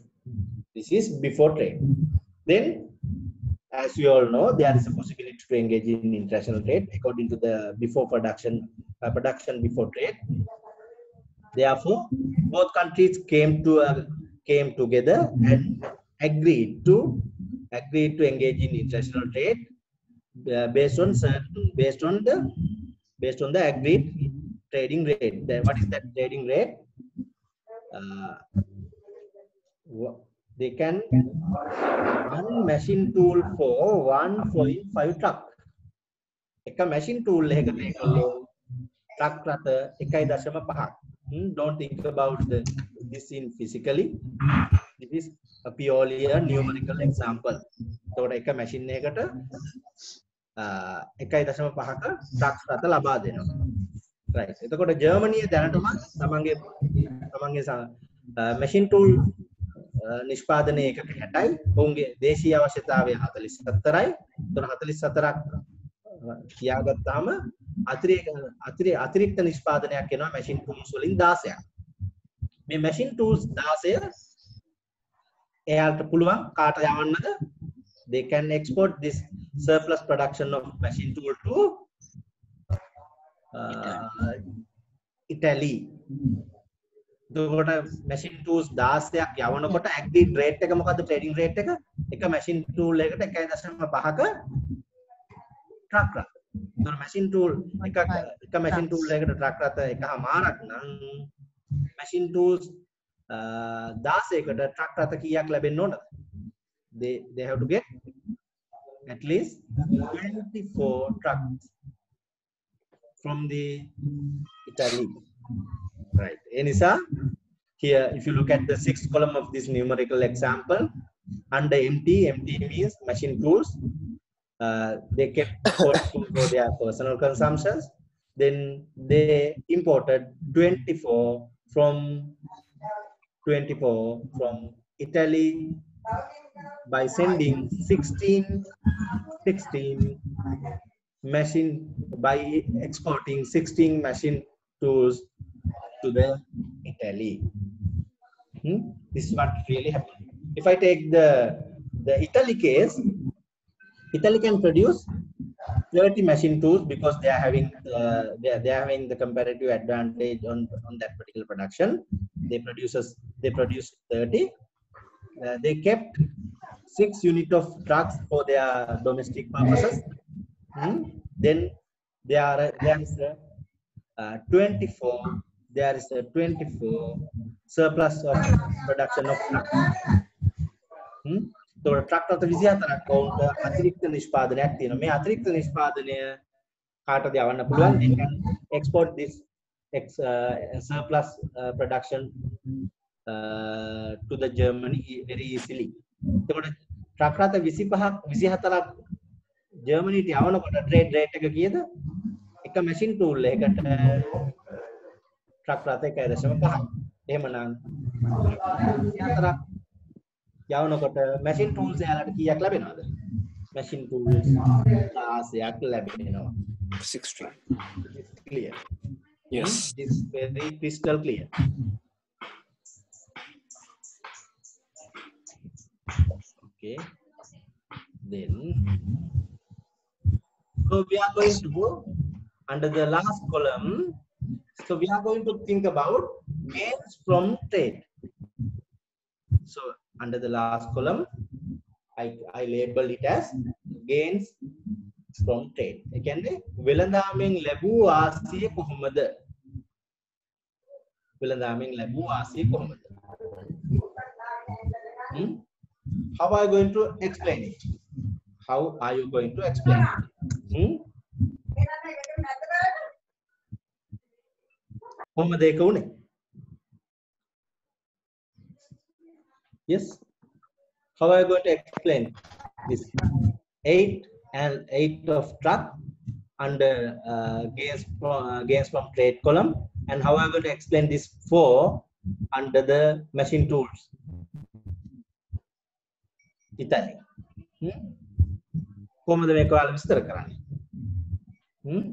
Speaker 1: This is before trade. Then, as you all know, there is a possibility to engage in international trade according to the before production, uh, production before trade. Therefore, both countries came to uh, came together and agreed to agreed to engage in international trade uh, based on certain based on the based on the agreed trading rate. Then what is that trading rate? Uh, wha- they can one machine tool for one foreign five truck. එක machine tool එකකට ඒගොල්ලෝ truck රථ 1.5 hmm, don't think about the, this in physically. This is a purely a numerical example. එතකොට එක machine එකකට අ, 1.5ක truck රථ ලබා දෙනවා. Right. එතකොට ජර්මනිය දැනටම තමන්ගේ තමන්ගේ මැෂින් ටූල් නිෂ්පාදනය එකට 60යි ඔවුන්ගේ දේශීය අවශ්‍යතාවය 44යි එතකොට 44ක් කියාගත්තාම අතිරේක අතිරේ අතිරික්ත නිෂ්පාදනයක් එනවා මැෂින් ටූල්ස් වලින් 16ක් මේ මැෂින් ටූල්ස් 16 එයාට පුළුවන් කාට යවන්නද? They can export this surplus production of machine tool to Italy දකොට machine ටස් දාසයක් යවනකොට ඇක්දී ්‍රේට් එක මොකද ටෙඩින් රේට් එක? එක මැසින් ටූල් එකට එකයි දශම පහක ටක්ර මැසින් ටූල් එක මැසින් ටූල් එකට ට්‍රක්රත එක හමාරක් නම් මැසින් ටස් uh, දාසයකට ට්‍රක්රත කියක් ලැබෙන් ඕන දෙහැටුගේ ඇටලිස් 24 trucks from the Italy. Right. Enisa, here, if you look at the sixth column of this numerical example, under empty, empty means machine tools. Uh, they kept for for their personal consumptions. Then they imported 24 from 24 from Italy by sending 16 16 machine by exporting 16 machine tools to the Italy. Hmm? This is what really happened. If I take the the Italy case, Italy can produce 30 machine tools because they are having uh, they, are, they are having the comparative advantage on on that particular production. They produces they produce 30. Uh, they kept six unit of trucks for their domestic purposes. Hmm? Then there are there is a, uh, 24 there is a 24 surplus of production of trucks. Hmm? So truck රථ 24ක් ඔවුන්ට අතිරික්ත නිෂ්පාදනයක් තියෙනවා. මේ අතිරික්ත නිෂ්පාදනය කාටද යවන්න පුළුවන්? They can export this ex, uh, surplus uh, production uh, to the Germany very easily. එතකොට truck රථ 25ක් 24ක් ජර්මනීට යවනකොට ට්‍රේඩ් රේට් එක කීයද? එක මැෂින් ටූල් එකකට ට්‍රක් රථ 1.5. එහෙමනම් 24ක් යවනකොට මැෂින් ටූල්ස් එයාලට කීයක් ලැබෙනවද? මැෂින් ටූල්ස් 16ක් ලැබෙනවා.
Speaker 3: 60.
Speaker 1: Clear.
Speaker 3: Yes.
Speaker 1: It's very crystal clear. Okay. Then, so we are going to go under the last column. So we are going to think about gains from trade. So under the last column, I, I label it as gains from trade. ඒ කියන්නේ වෙළඳාමෙන් ලැබූ ආසිය කොහොමද? වෙළඳාමෙන් ලැබූ ආසිය කොහොමද? Hmm? How are you going to explain it? How are you going to explain it? Hmm? කොහොමද ඒක උනේ? Yes. How are you going to explain this? Eight and eight of truck under uh, gains from uh, gains from trade column, and how are you going to explain this four under the machine tools? Italy. Hmm? කොහොමද මේක ඔයාලා විස්තර කරන්නේ? Hmm?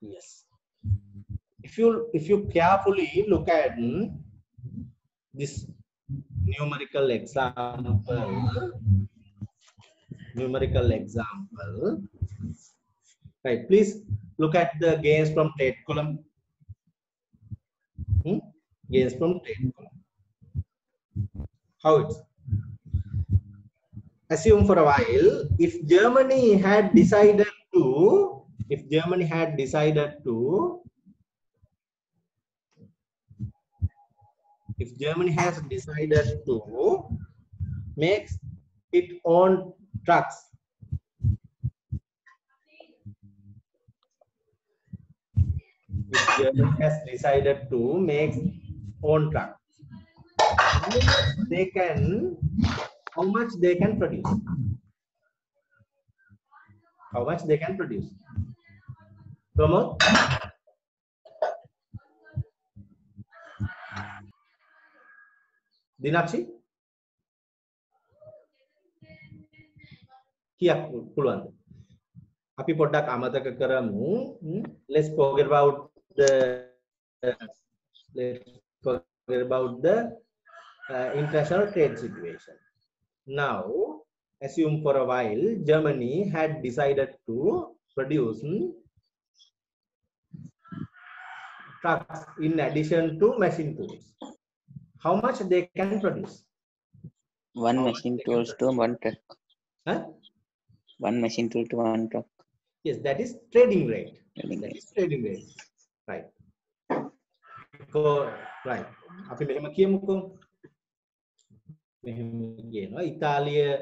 Speaker 1: Yes. If you if you carefully look at mm, this numerical example, numerical example, right? Please look at the gains from trade column. Hmm? Gains from trade. How it's assume for a while if Germany had decided to if Germany had decided to if Germany has decided to make its own trucks if Germany has decided to make own trucks how much they can how much they can produce how much they can produce Pramod? Dinakshi කියක් පුළුවන්ද අපි පොඩ්ඩක් අමතක කරමු Hmm? let's forget about the let's forget about the uh, international trade situation now assume for a while germany had decided to produce hmm, trucks in addition to machine tools. How much they can produce?
Speaker 2: One
Speaker 1: How
Speaker 2: machine tools to one truck.
Speaker 1: Huh?
Speaker 2: One machine tool to one truck.
Speaker 1: Yes, that is trading rate.
Speaker 2: Trading
Speaker 1: That
Speaker 2: rate.
Speaker 1: is trading rate. Right. Right. අපි මෙහෙම කියමුකෝ. මෙහෙම කියනවා ඉතාලිය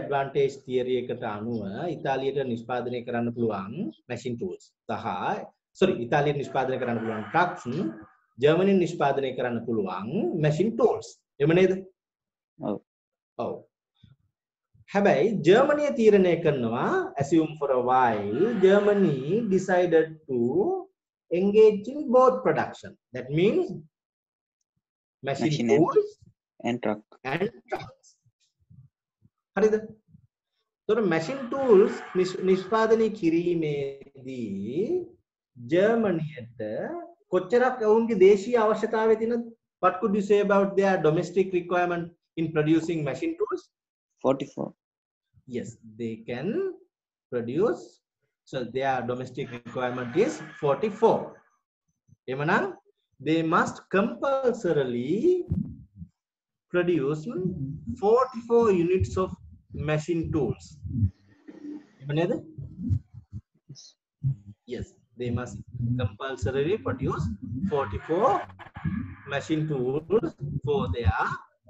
Speaker 1: advantage theory එකට අනුව ඉතාලියට නිෂ්පාදනය කරන්න පුළුවන් machine tools සහ sorry ඉතාලියට නිෂ්පාදනය කරන්න පුළුවන් trucks ජර්මනි නිෂ්පාදනය කරන්න පුළුවන් machine tools එම නේද?
Speaker 2: ඔව්.
Speaker 1: ඔව්. හැබැයි ජර්මනිය තීරණය කරනවා assume for a while Germany decided to engage in both production that means machine,
Speaker 2: Machine and-
Speaker 1: tools
Speaker 2: And truck.
Speaker 1: and trucks හරිද තොර machine tools නිෂ්- නිෂ්පාදනය කිරීමේදී ජර්මනියට කොච්චරක් ඔවුන්ගේ දේශීය අවශ්‍යතාවය තියෙනද what could you say about their domestic requirement in producing machine tools
Speaker 2: 44.
Speaker 1: yes they can produce so their domestic requirement is 44. Emana, they must compulsorily produce 44 units of machine tools.
Speaker 2: Yes,
Speaker 1: they must compulsorily produce 44 machine tools for their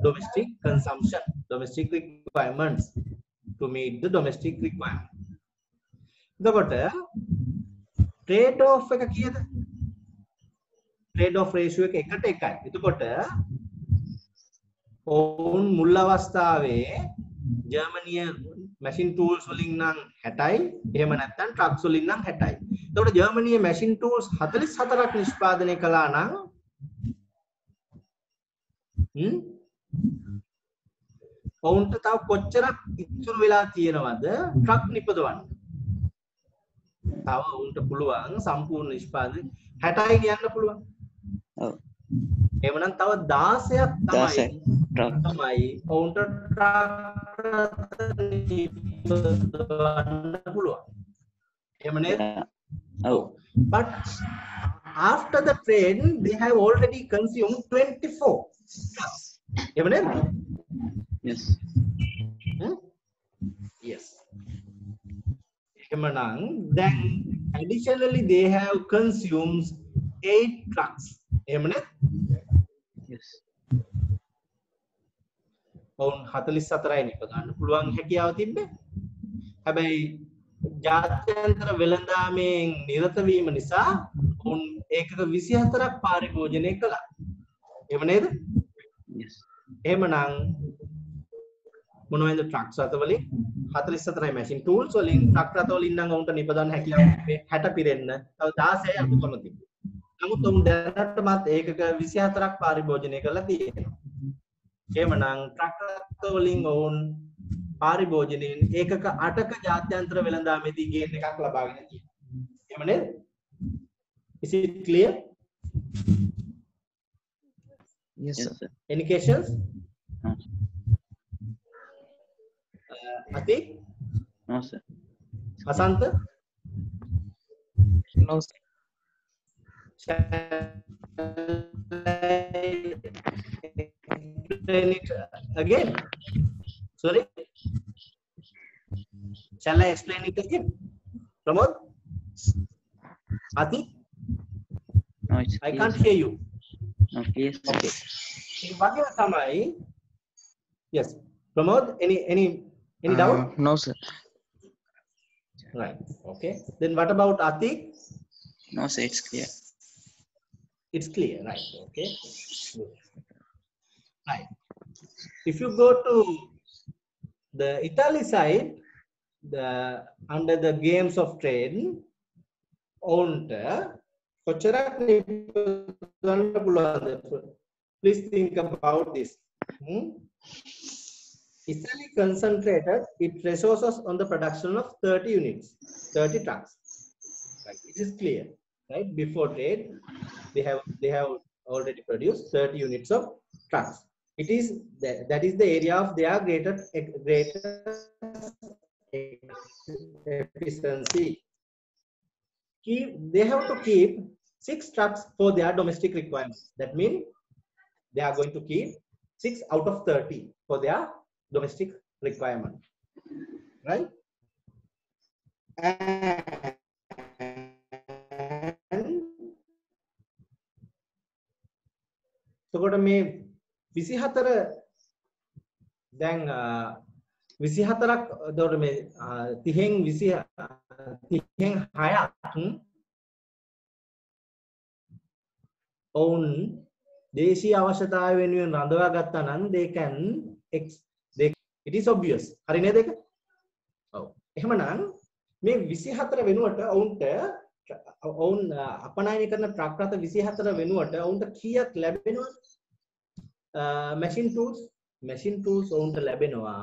Speaker 1: domestic consumption, domestic requirements to meet the domestic requirement. එතකොට trade off එක කීයද? trade off ratio එක එකට එකයි. එතකොට ඔවුන් මුල් අවස්ථාවේ ජර්මනිය මැෂින් ටූල්ස් වලින් නම් 60යි එහෙම නැත්නම් ට්‍රක්ස් වලින් නම් 60යි. එතකොට ජර්මනිය මැෂින් ටූල්ස් 44ක් නිෂ්පාදනය කළා නම් හ්ම්? ඔවුන්ට තව කොච්චරක් ඉතුරු වෙලා තියෙනවද? ට්‍රක් නිපදවන්න? තව ඔවුන්ට පුළුවන් සම්පූර්ණ නිෂ්පාදන හැටයි කියන්න පුළුවන්. එමනම් තව දාසයක් තමයි තමයි ඔවුන්ට පුළුවන්.
Speaker 2: එමනේ ඔව්.
Speaker 1: But after the train they have already consumed 24 එමනේ
Speaker 2: yes.
Speaker 1: එහෙමනම් දැන් additionally they have consumed 8 trucks. එහෙම නේද?
Speaker 2: Yes.
Speaker 1: ඔවුන් 44යි නිපදවන්න පුළුවන් හැකියාව තිබ්බේ? හැබැයි ජාත්‍යන්තර වෙළඳාමෙන් නිරත වීම නිසා ඔවුන් ඒකක 24ක් පාරිභෝජනය කළා. එහෙම නේද?
Speaker 2: Yes.
Speaker 1: එහෙමනම් මොනවද ට්‍රක්ස් රථ 44යි මැෂින් ටූල්ස් වලින් ට්‍රක් රථ වලින් නම් ඔවුන්ට නිපදවන්න හැකියාව 60 පිරෙන්න. තව 16යි අඩුකම තිබ්බේ නමුත් ඔවුන් දැනටමත් ඒකක 24ක් පාරිභෝජනය කරලා තියෙනවා. එහෙමනම් ට්‍රක් රථ වලින් ඔවුන් පාරිභෝජනයෙන් ඒකක 8ක ජාත්‍යන්තර වෙළඳාමේදී ගේන් එකක් ලබාගෙන තියෙනවා. එහෙම නේද? Is it clear?
Speaker 4: Yes, sir.
Speaker 1: any questions Ati?
Speaker 2: No, sir.
Speaker 1: Asanta?
Speaker 4: No, sir.
Speaker 1: Explain it again. Sorry. Shall I explain it again? Pramod? Ati?
Speaker 2: No, it's
Speaker 1: I can't hear you. Okay. Okay. Vakya Samai. Yes. Pramod, any any any
Speaker 4: uh, doubt? No, sir.
Speaker 1: Right. Okay. Then what about Atik?
Speaker 2: No, sir. It's clear.
Speaker 1: It's clear. Right. Okay. Good. Right. If you go to the Italy side, the under the gains of trade, owned. Please think about this. Hmm? Italy concentrated its resources on the production of 30 units 30 trucks. Right it is clear right? Before trade they have they have already produced 30 units of trucks. It is that, that is the area of their greater greater efficiency. Keep they have to keep six trucks for their domestic requirements. That means they are going to keep six out of 30 for their domestic requirement right? And එතකොට මේ 24 දැන් අ, 24ක් එතකොට මේ අ, 30න් 20 30න් 6ක් ඔවුන් දේශීය අවශ්‍යතාවය වෙනුවෙන් රඳවා ගත්තා නම් they can ex they it is obvious. හරි නේද ඒක? ඔව්. එහෙමනම් මේ 24 වෙනුවට ඔවුන්ට ඔවුන් අපනයනය කරන රථ 24 වෙනුවට ඔවුන්ට කීයක් ලැබෙනවද මැෂින් ටූල්ස් මැෂින් ටූල්ස් ඔවුන්ට ලැබෙනවා.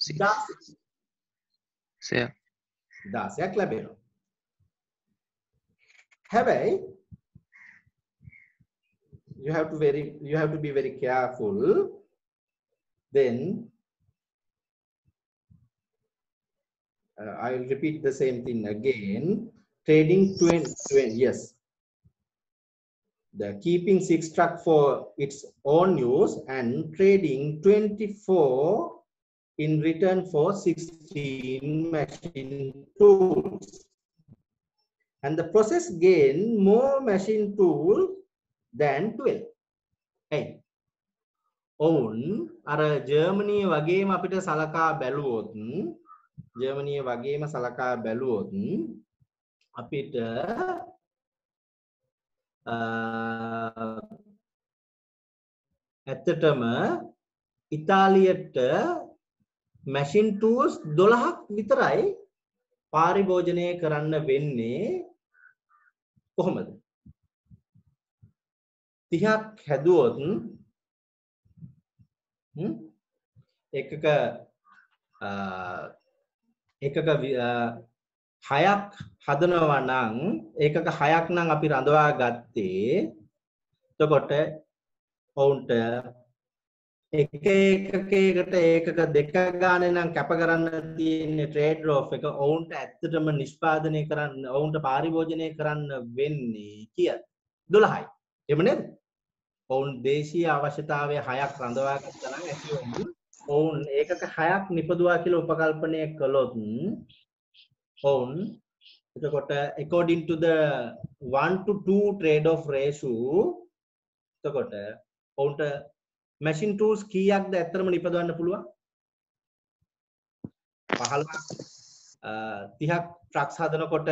Speaker 4: Six.
Speaker 1: 16
Speaker 4: Sir.
Speaker 1: 16ක් ලැබෙනවා. හැබැයි you have to very you have to be very careful. Then uh, i'll repeat the same thing again trading 20, 20 yes the keeping six truck for its own use and trading 24 in return for 16 machine tools and the process gain more machine tool than 12 hey ඔවුන් අර ජර්මනිය වගේම අපිට සලකා බැලුවොත් ජර්මනිය වගේම සලකා බැලුවොත් අපිට අ, ඇත්තටම ඉතාලියට මැෂින් ටූල්ස් 12ක් විතරයි පාරිභෝජනය කරන්න වෙන්නේ කොහොමද? 30ක් හැදුවොත් හ්ම්, එකක අ, එකක වි- අ, හයක් හදනවා නම් ඒකක හයක් නම් අපි රඳවා ගත්තේ එතකොට ඔවුන්ට එක එකකයකට ඒකක දෙක ගානේ නම් කැප කරන්න තියෙන්නේ ට්‍රේඩ් රෝෆ් එක ඔවුන්ට ඇත්තටම නිෂ්පාදනය කරන්න ඔවුන්ට පාරිභෝජනය කරන්න වෙන්නේ කීයද 12යි එහෙම නේද? ඔවුන් දේශීය අවශ්‍යතාවය හයක් රඳවා ගත්තා නම් ඇති ඔවුන් ඔවුන් ඒකක හයක් නිපදවා කියලා උපකල්පනය කළොත් ඔවුන් එතකොට according to the 1 to 2 trade off ratio එතකොට ඔවුන්ට machine tools කීයක්ද ඇත්තටම නිපදවන්න පුළුවන්? 15ක් 30ක් ට්‍රක්ස් හදනකොට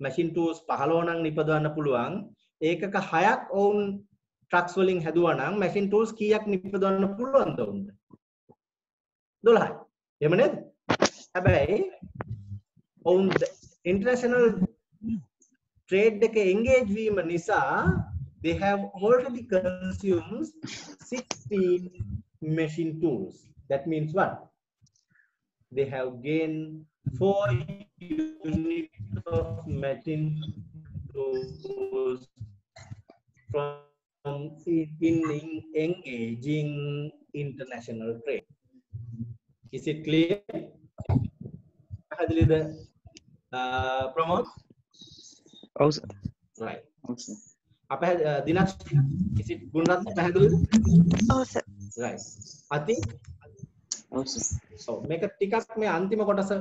Speaker 1: machine tools 15 නම් නිපදවන්න පුළුවන්. ඒකක 6ක් ඔවුන් ට්‍රක්ස් වලින් හැදුවා නම් machine tools කීයක් නිපදවන්න පුළුවන්ද ඔවුන්ට? 12යි එහෙම නේද හැබැයි ඔවුන් international trade එක engage වීම නිසා they have already consumed 16 machine tools that means what they have gained 4 units of machine tools from in, in, in engaging international trade Is it clear? How Hadli the uh, promote?
Speaker 4: Also.
Speaker 1: Right.
Speaker 2: Okay. Apa
Speaker 1: uh, Dinas? Is it Gunratna
Speaker 6: Oh sir.
Speaker 1: Right.
Speaker 2: Ati? Also.
Speaker 1: So make a tikas me antima kota sir.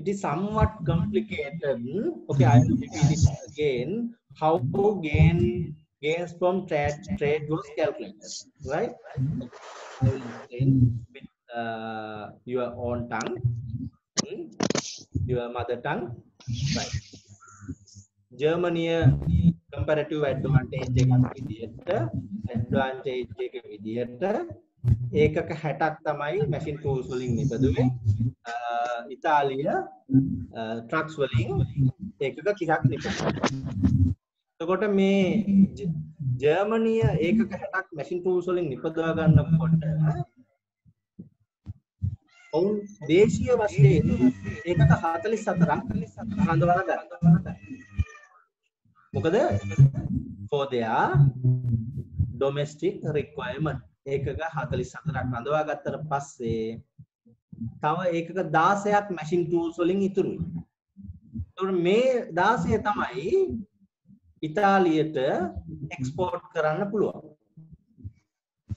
Speaker 1: It is somewhat complicated. Okay, I will repeat it again. How to gain gains from trade trade was calculated, right? I will explain with uh, your own tongue. Hmm? your mother tongue. Right. ජර්මනිය comparative advantage එකක් විදිහට advantage එක විදිහට ඒකක 60ක් තමයි machine tools වලින් නිපදුවේ අ, uh, ඉතාලිය uh, ට්‍රක්ස් වලින් ඒකක 30ක් නිපදුවා එතකොට මේ ජ- ජර්මනිය ඒකක 60ක් මැෂින් ටූල්ස් වලින් නිපදවා ගන්නකොට ඔවුන් දේශීය වශයෙන් ඒකක 44ක් හඳවලා ගන්නවා මොකද for their domestic requirement ඒකක 44ක් රඳවා ගත්තට පස්සේ තව ඒකක 16ක් machine tools වලින් ඉතුරුයි. ඒතකොට මේ 16 තමයි ඉතාලියට එක්ස්පෝර්ට් කරන්න පුළුවන්.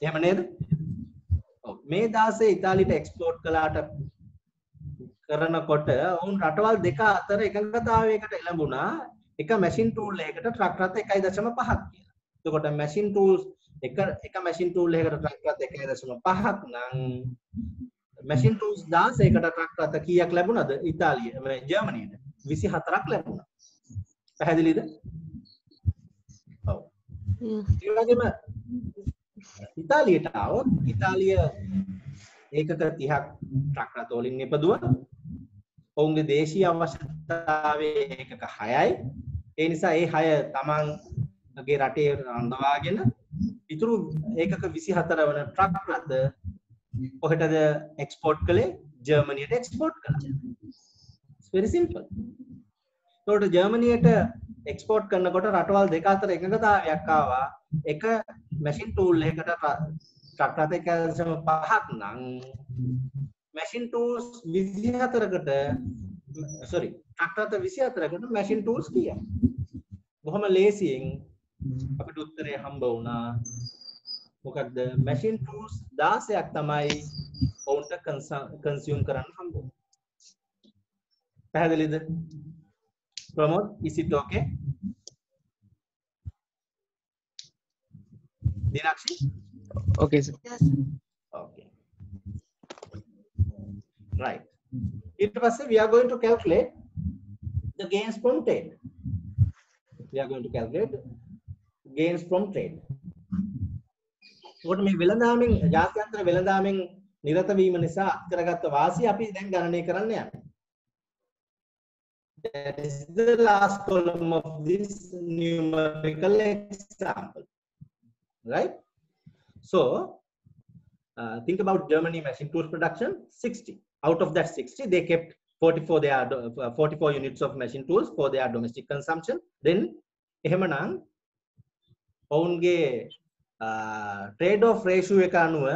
Speaker 1: එහෙම නේද? මේ දාසේ ඉතාලිට එක්ස්පලෝට් කලාට කරනකොට ඔවුන් රටවල් දෙක අතර එකඟතාවයකට එළඹුණා එක මැසින් ටූල් එකට ට්‍රක්රත එකයි දශම පහක් කියලා. එතකොට මැසින් ටූල්ස් එක එක මැසින් ටූල් එකකට ට්‍රක්රත එකයි දශම පහක් නම් මැසින් ටූල්ස් 16කට ට්‍රක්රත කීයක් ලැබුණද ඉතාලිය ජර්මනියට 24ක් ලැබුණා. පැහැදිලිද? ඔව්. ඒ වගේම ඉතාලියට අවුත් ඉතාලිය ඒකක තිහක් ටක්න තෝලින් නිපදුව ඔවුන්ගේ දේශී අවශ්‍යතාවේ ඒකක හයයි. ඒ නිසා ඒ හය තමන්ගේ රටේ රඳවාගෙන ඉතුරු ඒකක විසි හතර වන ට්‍රක් රද ඔහටද එක්ස්පෝට් කළේ? ජර්මණයට එක්ස්පෝට් කළ. වෙරිසිම්පල් තෝට ජර්මණයට එක්ස්පෝට් කරනකොට රටවල් දෙක අතර එකඟතාවයක්කාවා එක මැසින් ටූල් එකට ටක්ටත කැල්සම පහක් නං මැසින් ටූස් විසි හතරකට සොරි ටක්ටත විසි අතරකට මැසින් ටූස් කිය බොහොම ලේසියෙන් අපට උත්තරය හම්බ වුණා. මොකක්ද මැසින් ටූස් දාසයක් තමයි ඔවුන්ට කන්සියම් කරන්න හම්බ පැහැදිලිද? Pramod is it okay? Dinakshi
Speaker 4: okay sir
Speaker 5: Yes.
Speaker 1: Okay. Right. ඊට පස්සේ we are going to calculate the gains from trade. We are going to calculate gains from trade. ඒකට මේ වෙළඳාමෙන් ජාත්‍යන්තර වෙළඳාමෙන් නිරත වීම නිසා අත්කරගත්ත වාසිය අපි දැන් ගණනය කරන්න යනවා. That is the last column of this numerical example. Right? So, uh, think about Germany machine tools production 60. Out of that 60, they kept 44 their do- uh, 44 units of machine tools for their domestic consumption. Then එහෙමනම් ඔවුන්ගේ trade off ratio එක අනුව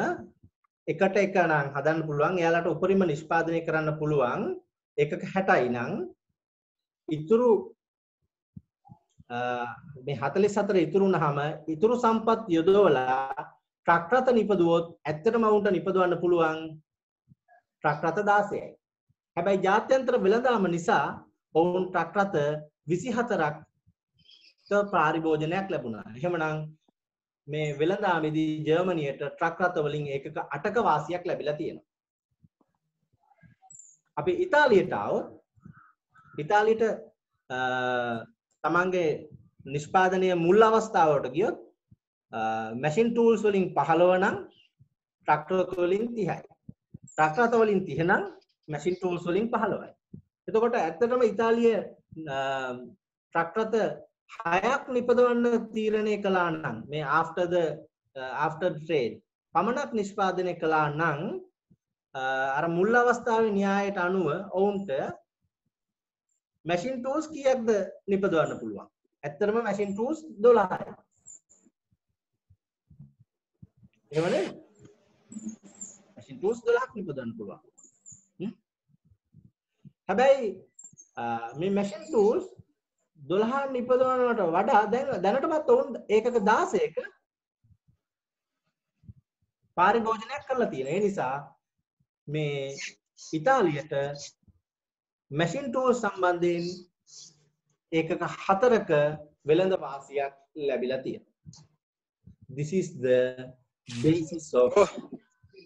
Speaker 1: එකට එක නම් හදන්න පුළුවන්. එයාලට උපරිම නිෂ්පාදනය කරන්න පුළුවන් එකක 60යි නම් ඉතුරු අ, මේ 44 ඉතුරු වුණාම ඉතුරු සම්පත් යොදවලා ට්‍රක් රථ නිපදුවොත් ඇත්තටම වුන්ට නිපදවන්න පුළුවන් ට්‍රක් රථ 16යි. හැබැයි ජාත්‍යන්තර වෙළඳාම නිසා ඔවුන් ට්‍රක් රථ 24ක් ත පාරිභෝජනයක් ලැබුණා. එහෙමනම් මේ වෙළඳාමේදී ජර්මනියට ට්‍රක් රථ වලින් ඒකක 8ක වාසියක් ලැබිලා තියෙනවා. අපි ඉතාලියට આવොත් ඉතාලිට තමන්ගේ නිෂ්පාදනය මුල් අවස්ථාවට ගියොත් මැසින් ටූල්ස් වලින් පහළවනම් ට්‍රක්ටරතුවලින් තිහයි ට්‍රක්ටරතවලින් තිහෙනම් මැසින් ටූල්ස් වලින් පහළවයි. එතකොට ඇත්තටම ඉතාලිය ට්‍රක්ටරත හයක් නිපදවන්න තීරණය කලා නම් මේ ආෆ්ටද ආෆ්ටර් ට්‍රේඩ් පමණක් නිෂ්පාදනය කලා නං අර මුල් අවස්ථාව න්‍යායට අනුව ඔවුන්ට මැසින් ටූස් කියක්ද නිපදවන්න පුළුවන්? ඇත්තරම මැසින් ටූස් දොලායි එවන මැසින් ටූස් දොලාක් නිපදන්න පුළුවන්. හැබැයි මේ මැසින් ටූස් දොළහා නිපදවනට වඩා දැන් දැනටමත් ඔවුන් ඒකක දාසයක පාරිභෝජනයක් කරලා තියෙන. ඒ නිසා මේ ඉතාලියට මැෂින් ටූල්ස් සම්බන්ධයෙන් ඒකක 4ක වෙළඳ වාසියක් ලැබිලා තියෙනවා. This is the basis of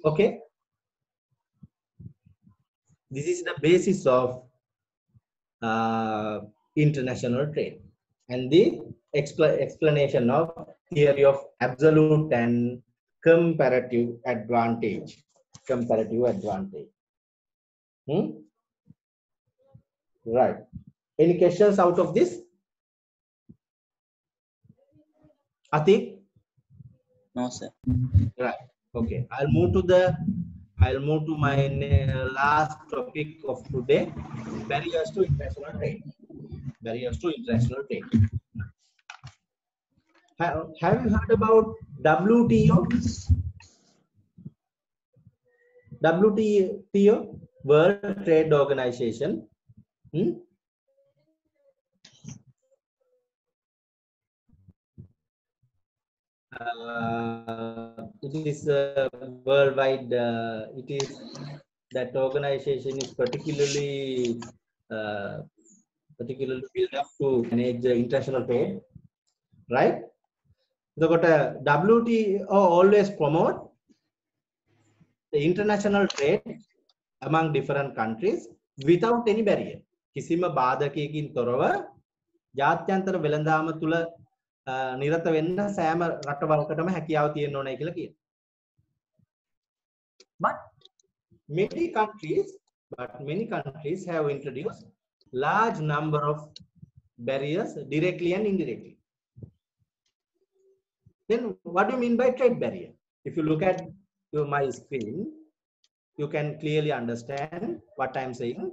Speaker 1: okay this is the basis of uh, international trade and the expla- explanation of theory of absolute and comparative advantage comparative advantage hmm? Right any questions out of this atik
Speaker 2: No, sir.
Speaker 1: Right. Okay. I'll move to the I'll move to my last topic of today. Barriers to international trade. Barriers to international trade. Have, have you heard about WTO? WTO, World Trade Organization. Hmm? Uh, it is uh, worldwide. Uh, it is that organization is particularly uh, particularly built up to manage international trade, right? So, but uh, WTO always promote the international trade among different countries without any barrier. කිසිම බාධකයකින් තොරව ජාත්‍යන්තර වෙළඳාම තුල අ, නිරත වෙන්න සෑම රටවල්කටම හැකියාව තියෙන්න ඕනේ කියලා කියනවා. But many countries but many countries have introduced large number of barriers directly and indirectly. Then what do you mean by trade barrier? If you look at your my screen, you can clearly understand what I'm saying.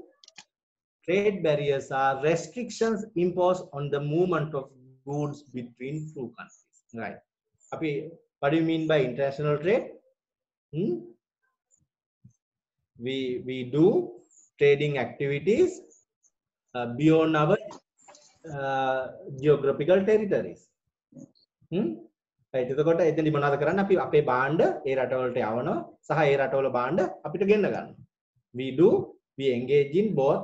Speaker 1: Trade barriers are restrictions imposed on the movement of goods between two countries. Right. Api, what do you mean by international trade? Hmm? We we do trading activities uh, beyond our uh, geographical territories. Hmm? right එතකොට එතනදි මොනවද කරන්නේ අපි අපේ භාණ්ඩ ඒ රටවලට යවනවා සහ ඒ රටවල භාණ්ඩ අපිට ගෙන්න ගන්නවා we do we engage in both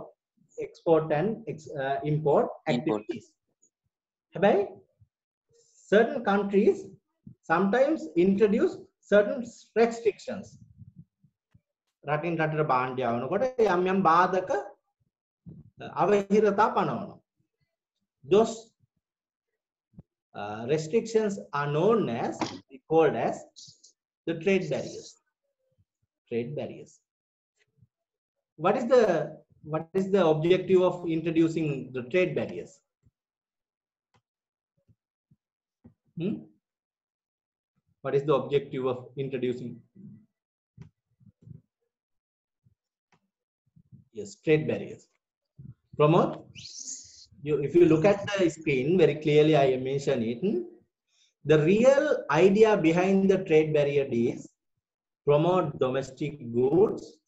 Speaker 1: export and ex- uh, import activities හැබැයි certain countries sometimes introduce certain restrictions රටින් රටට භාණ්ඩ යවනකොට යම් යම් බාධක අ, අවහිරතා පනවනවා those uh, restrictions are known as called as the trade barriers trade barriers what is the what is the objective of introducing the trade barriers Hmm? What is the objective of introducing? Yes, trade barriers. Promote. you, if you look at the screen very clearly, I mentioned it. hmm? The real idea behind the trade barrier is promote domestic goods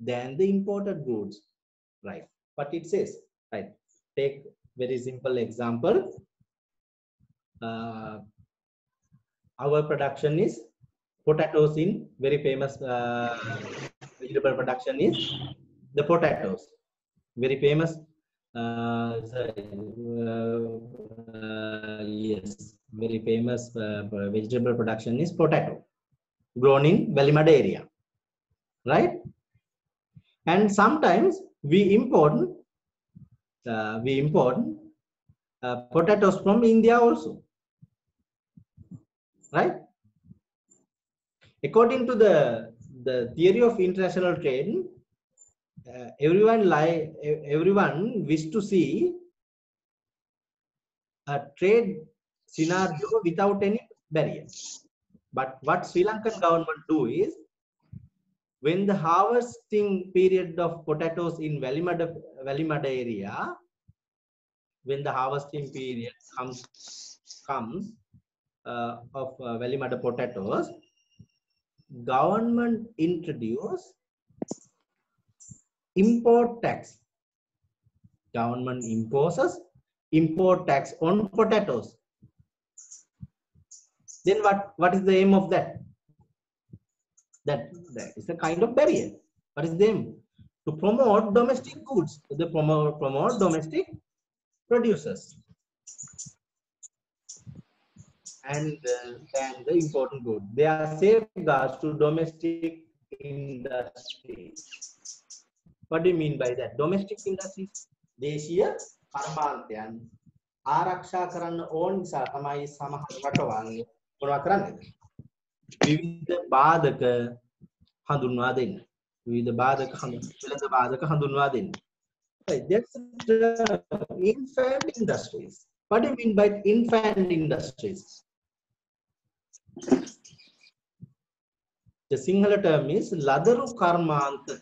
Speaker 1: than the imported goods. Right. But it says. Right. Take very simple example uh, our production is potatoes in very famous uh, vegetable production is the potatoes very famous uh, uh, yes very famous uh, vegetable production is potato grown in Welimada area right and sometimes we import uh, we import uh, potatoes from india also. Right? According to the the theory of international trade uh, everyone like everyone wish to see a trade scenario without any barriers. But what sri lankan government do is when the harvesting period of potatoes in Welimada, Welimada area, when the harvesting period comes comes uh, of uh, Welimada potatoes, government introduce import tax. Government imposes import tax on potatoes. Then what, what is the aim of that? that that is a kind of barrier. What is the aim? To promote domestic goods. They promote promote domestic producers and uh, and the important good. They are safeguards to domestic industry. What do you mean by that? Domestic industries. දේශීය කර්මාන්තයන් ආරක්ෂා කරන්න ඕන නිසා තමයි සමහර රටවල් මොනවා කරන්නේ? විවිධ බාධක හඳුන්වා දෙන්න. විවිධ බාධක වෙළඳ බාධක හඳුන්වා දෙන්න. Right, that's the infant industries. What do you mean by infant industries? The singular term is ladaru karmanta.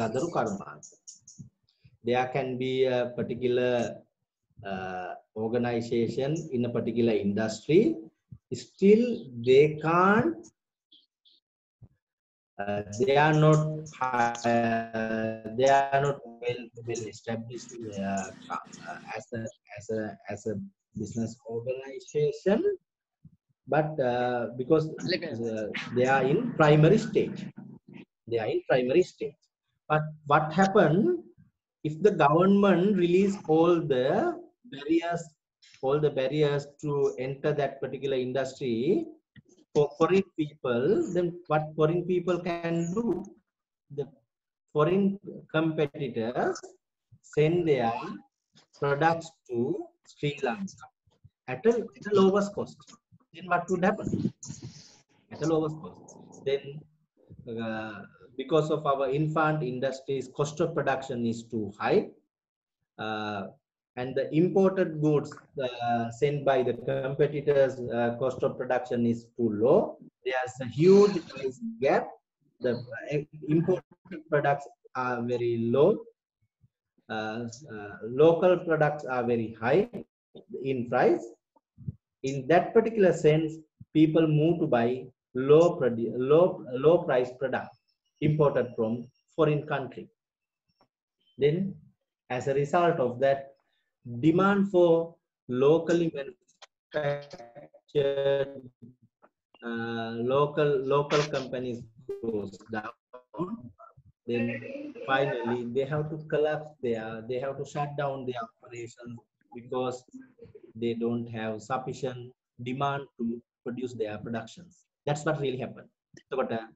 Speaker 1: Ladaru karmanta. There can be a particular uh, organization in a particular industry still they can't uh, they are not uh, they are not well, well established uh, as a as a as a business organization. But uh, because uh, they are in primary stage. They are in primary stage. But what happened if the government release all the barriers all the barriers to enter that particular industry for foreign people, then what foreign people can do? The foreign competitors send their products to Sri Lanka at a, at a lowest cost. Then what would happen? At a lowest cost. Then uh, because of our infant industries, cost of production is too high. Uh, and the imported goods uh, sent by the competitors uh, cost of production is too low. There's a huge price gap. The uh, imported products are very low. Uh, uh, local products are very high in price. In that particular sense people move to buy low low low price product imported from foreign country. Then as a result of that demand for locally manufactured uh, local local companies goes down. Then finally they have to collapse their they have to shut down their operations because they don't have sufficient demand to produce their productions. That's what really happened. So but uh,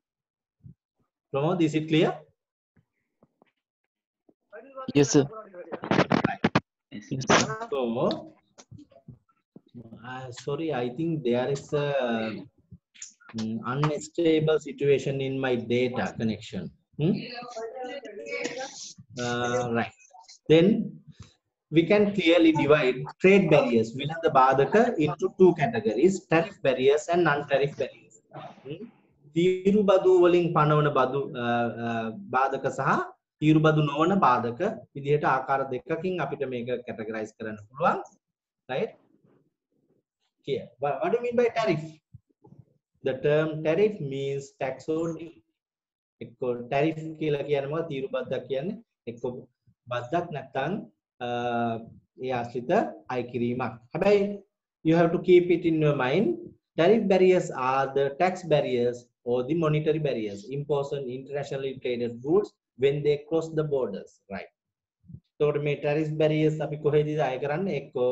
Speaker 1: is it clear?
Speaker 4: Yes, sir.
Speaker 1: So, uh, sorry, I think there is a mm, unstable situation in my data connection. Hmm? Uh, right. Then we can clearly divide trade barriers within the Badaka into two categories, tariff barriers and non-tariff barriers. Hmm? තීරු බදු වලින් පනවන බදු බාධක සහ තීරු බදු නොවන බාධක විදිහට ආකාර දෙකකින් අපිට මේක කැටගරයිස් කරන්න පුළුවන් right? Here what, what do you mean by tariff? The term tariff means tax or duty එක්ක tariff කියලා කියන්නේ මොකද? තීරු බද්දක් කියන්නේ එක්ක බද්දක් නැත්නම් ඒ ආශ්‍රිත අය කිරීමක්. හැබැයි you have to keep it in your mind. Tariff barriers are the tax barriers or the monetary barriers. Imposed on internationally traded goods when they cross the borders right? එතකොට මේ tariff barriers අපි කොහෙදද අය කරන්නේ? එක්කෝ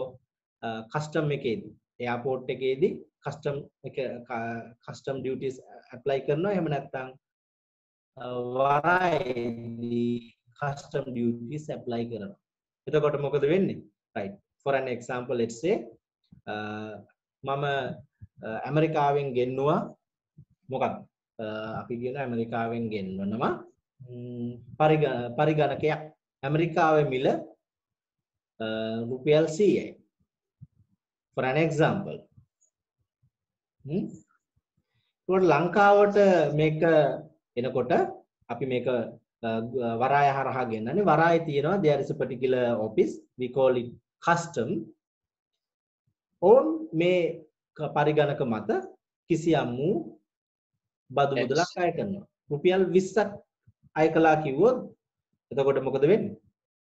Speaker 1: custom එකේදී. Airport එකේදී custom එක custom ඩියුටිස් apply කරනවා. එහෙම නැත්නම් වරායේදී කස්ටම් ඩියුටිස් ඇප්ලයි කරනවා. එතකොට මොකද වෙන්නේ? right. for an example let's say මම ඇමරිකාවෙන් ගෙන්නවා. මොකක් අපි කියන ඇමරිකාවෙන් ගෙන්වනවා. පරිගණකයක්. ඇමරිකාව මිල රුපියල් සීයයි. For an example. ට ලංකාවට මේක එනකොට අපි මේක වරාය හරහා ගෙන්න්නන්නේ වරාය තියෙනවා දෙයරිස පටිකිල ඔපිස් විකෝලි කස්ටම් ඔවුන් මේ පරිගණක මත කිසියම් වූ බදු මුදලක් අය කරනවා. රුපියල් විස්සක් අය කලා කිව්වොත් එතකොට මොකද වෙන්න?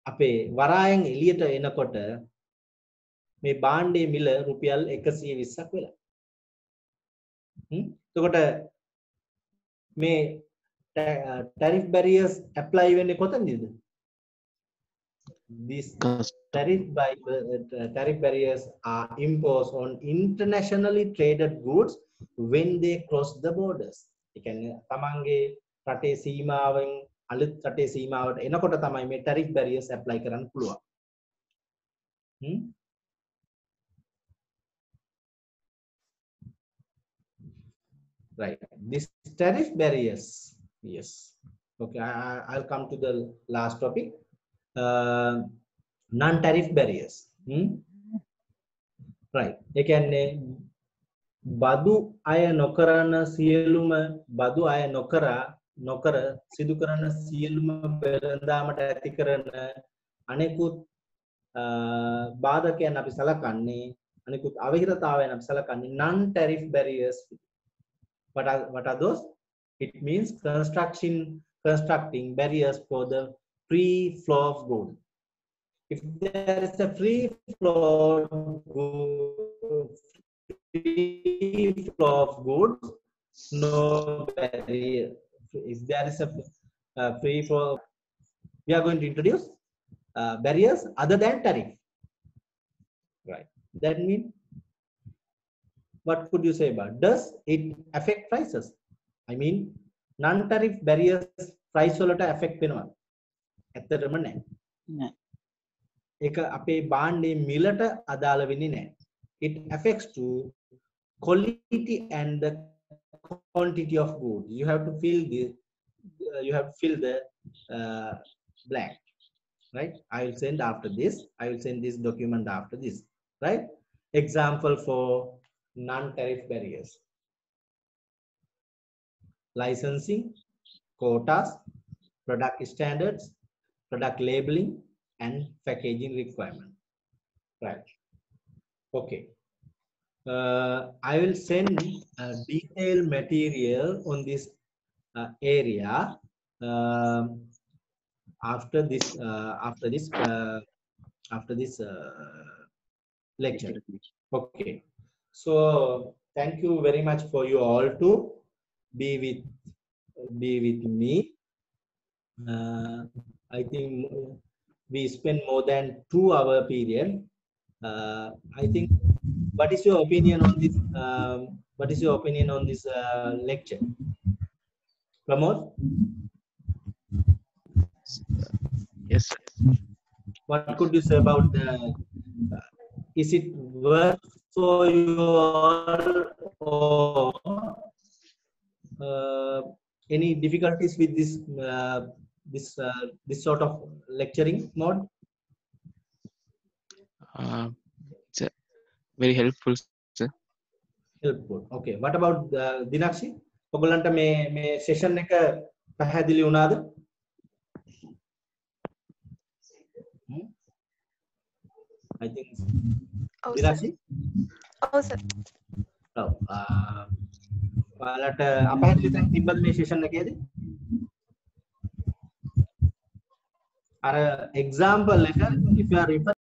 Speaker 1: අපේ වරායෙන් එලියට එනකොට මේ බාණ්ඩේ මිල රුපියල් එකසිය විස්සක් වෙලා. තකොට මේ tariff barriers apply වෙන්නේ කොතනදද? This tariff by uh, tariff barriers are imposed on internationally traded goods when they cross the borders. ඒ කියන්නේ තමන්ගේ රටේ සීමාවෙන් අලුත් රටේ සීමාවට එනකොට තමයි මේ tariff barriers apply කරන්න පුළුවන්. හ්ම්? Right. This tariff barriers. Yes. Okay I, i'll come to the last topic. Uh, non tariff barriers. Hmm? right. ඒ කියන්නේ බදු අය නොකරන සියලුම බදු අය නොකරා නොකර සිදු කරන සියලුම වෙළඳාමට ඇති කරන අනෙකුත් බාධකයන් අපි සලකන්නේ අනෙකුත් අවහිරතාවයන් අපි සලකන්නේ non tariff barriers what are what are those it means construction constructing barriers for the free flow of goods if there is a free flow free flow of goods no barrier if there is a uh, free flow we are going to introduce uh, barriers other than tariff right that means what could you say about does it affect prices i mean non tariff barriers price වලට affect වෙනවා ඇත්තටම නැහැ
Speaker 2: නෑ.
Speaker 1: ඒක අපේ බාණ්ඩේ මිලට අදාළ වෙන්නේ නැහැ it affects to quality and the quantity of goods you have to fill the uh, you have to fill the uh, blank right i will send after this i will send this document after this right example for non-tariff barriers. Licensing, quotas, product standards, product labeling, and packaging requirement. Right. Okay. Uh, I will send detailed material on this uh, area um, after this uh, after this uh, after this uh, lecture. Okay. So thank you very much for you all to be with be with me. I think we spent more than two hour period. I think. What is your opinion on this? Um, what is your opinion on this uh, lecture, Pramod?
Speaker 4: Yes.
Speaker 1: What could you say about the? Uh, is it worth for you or uh, any difficulties with this uh, this uh, this sort of lecturing mode
Speaker 4: Uh, very helpful.
Speaker 1: helpful okay what about uh, dinakshi ඔයගලන්ට මේ මේ session එක පැහැදිලි වුණාද? I think
Speaker 6: sir.
Speaker 1: dinakshi
Speaker 6: ඔව් sir.
Speaker 1: ඔව් ඔයාලට අපහැදිලි තැන් තිබ්බද මේ session එකේදී අර example එක if you are referring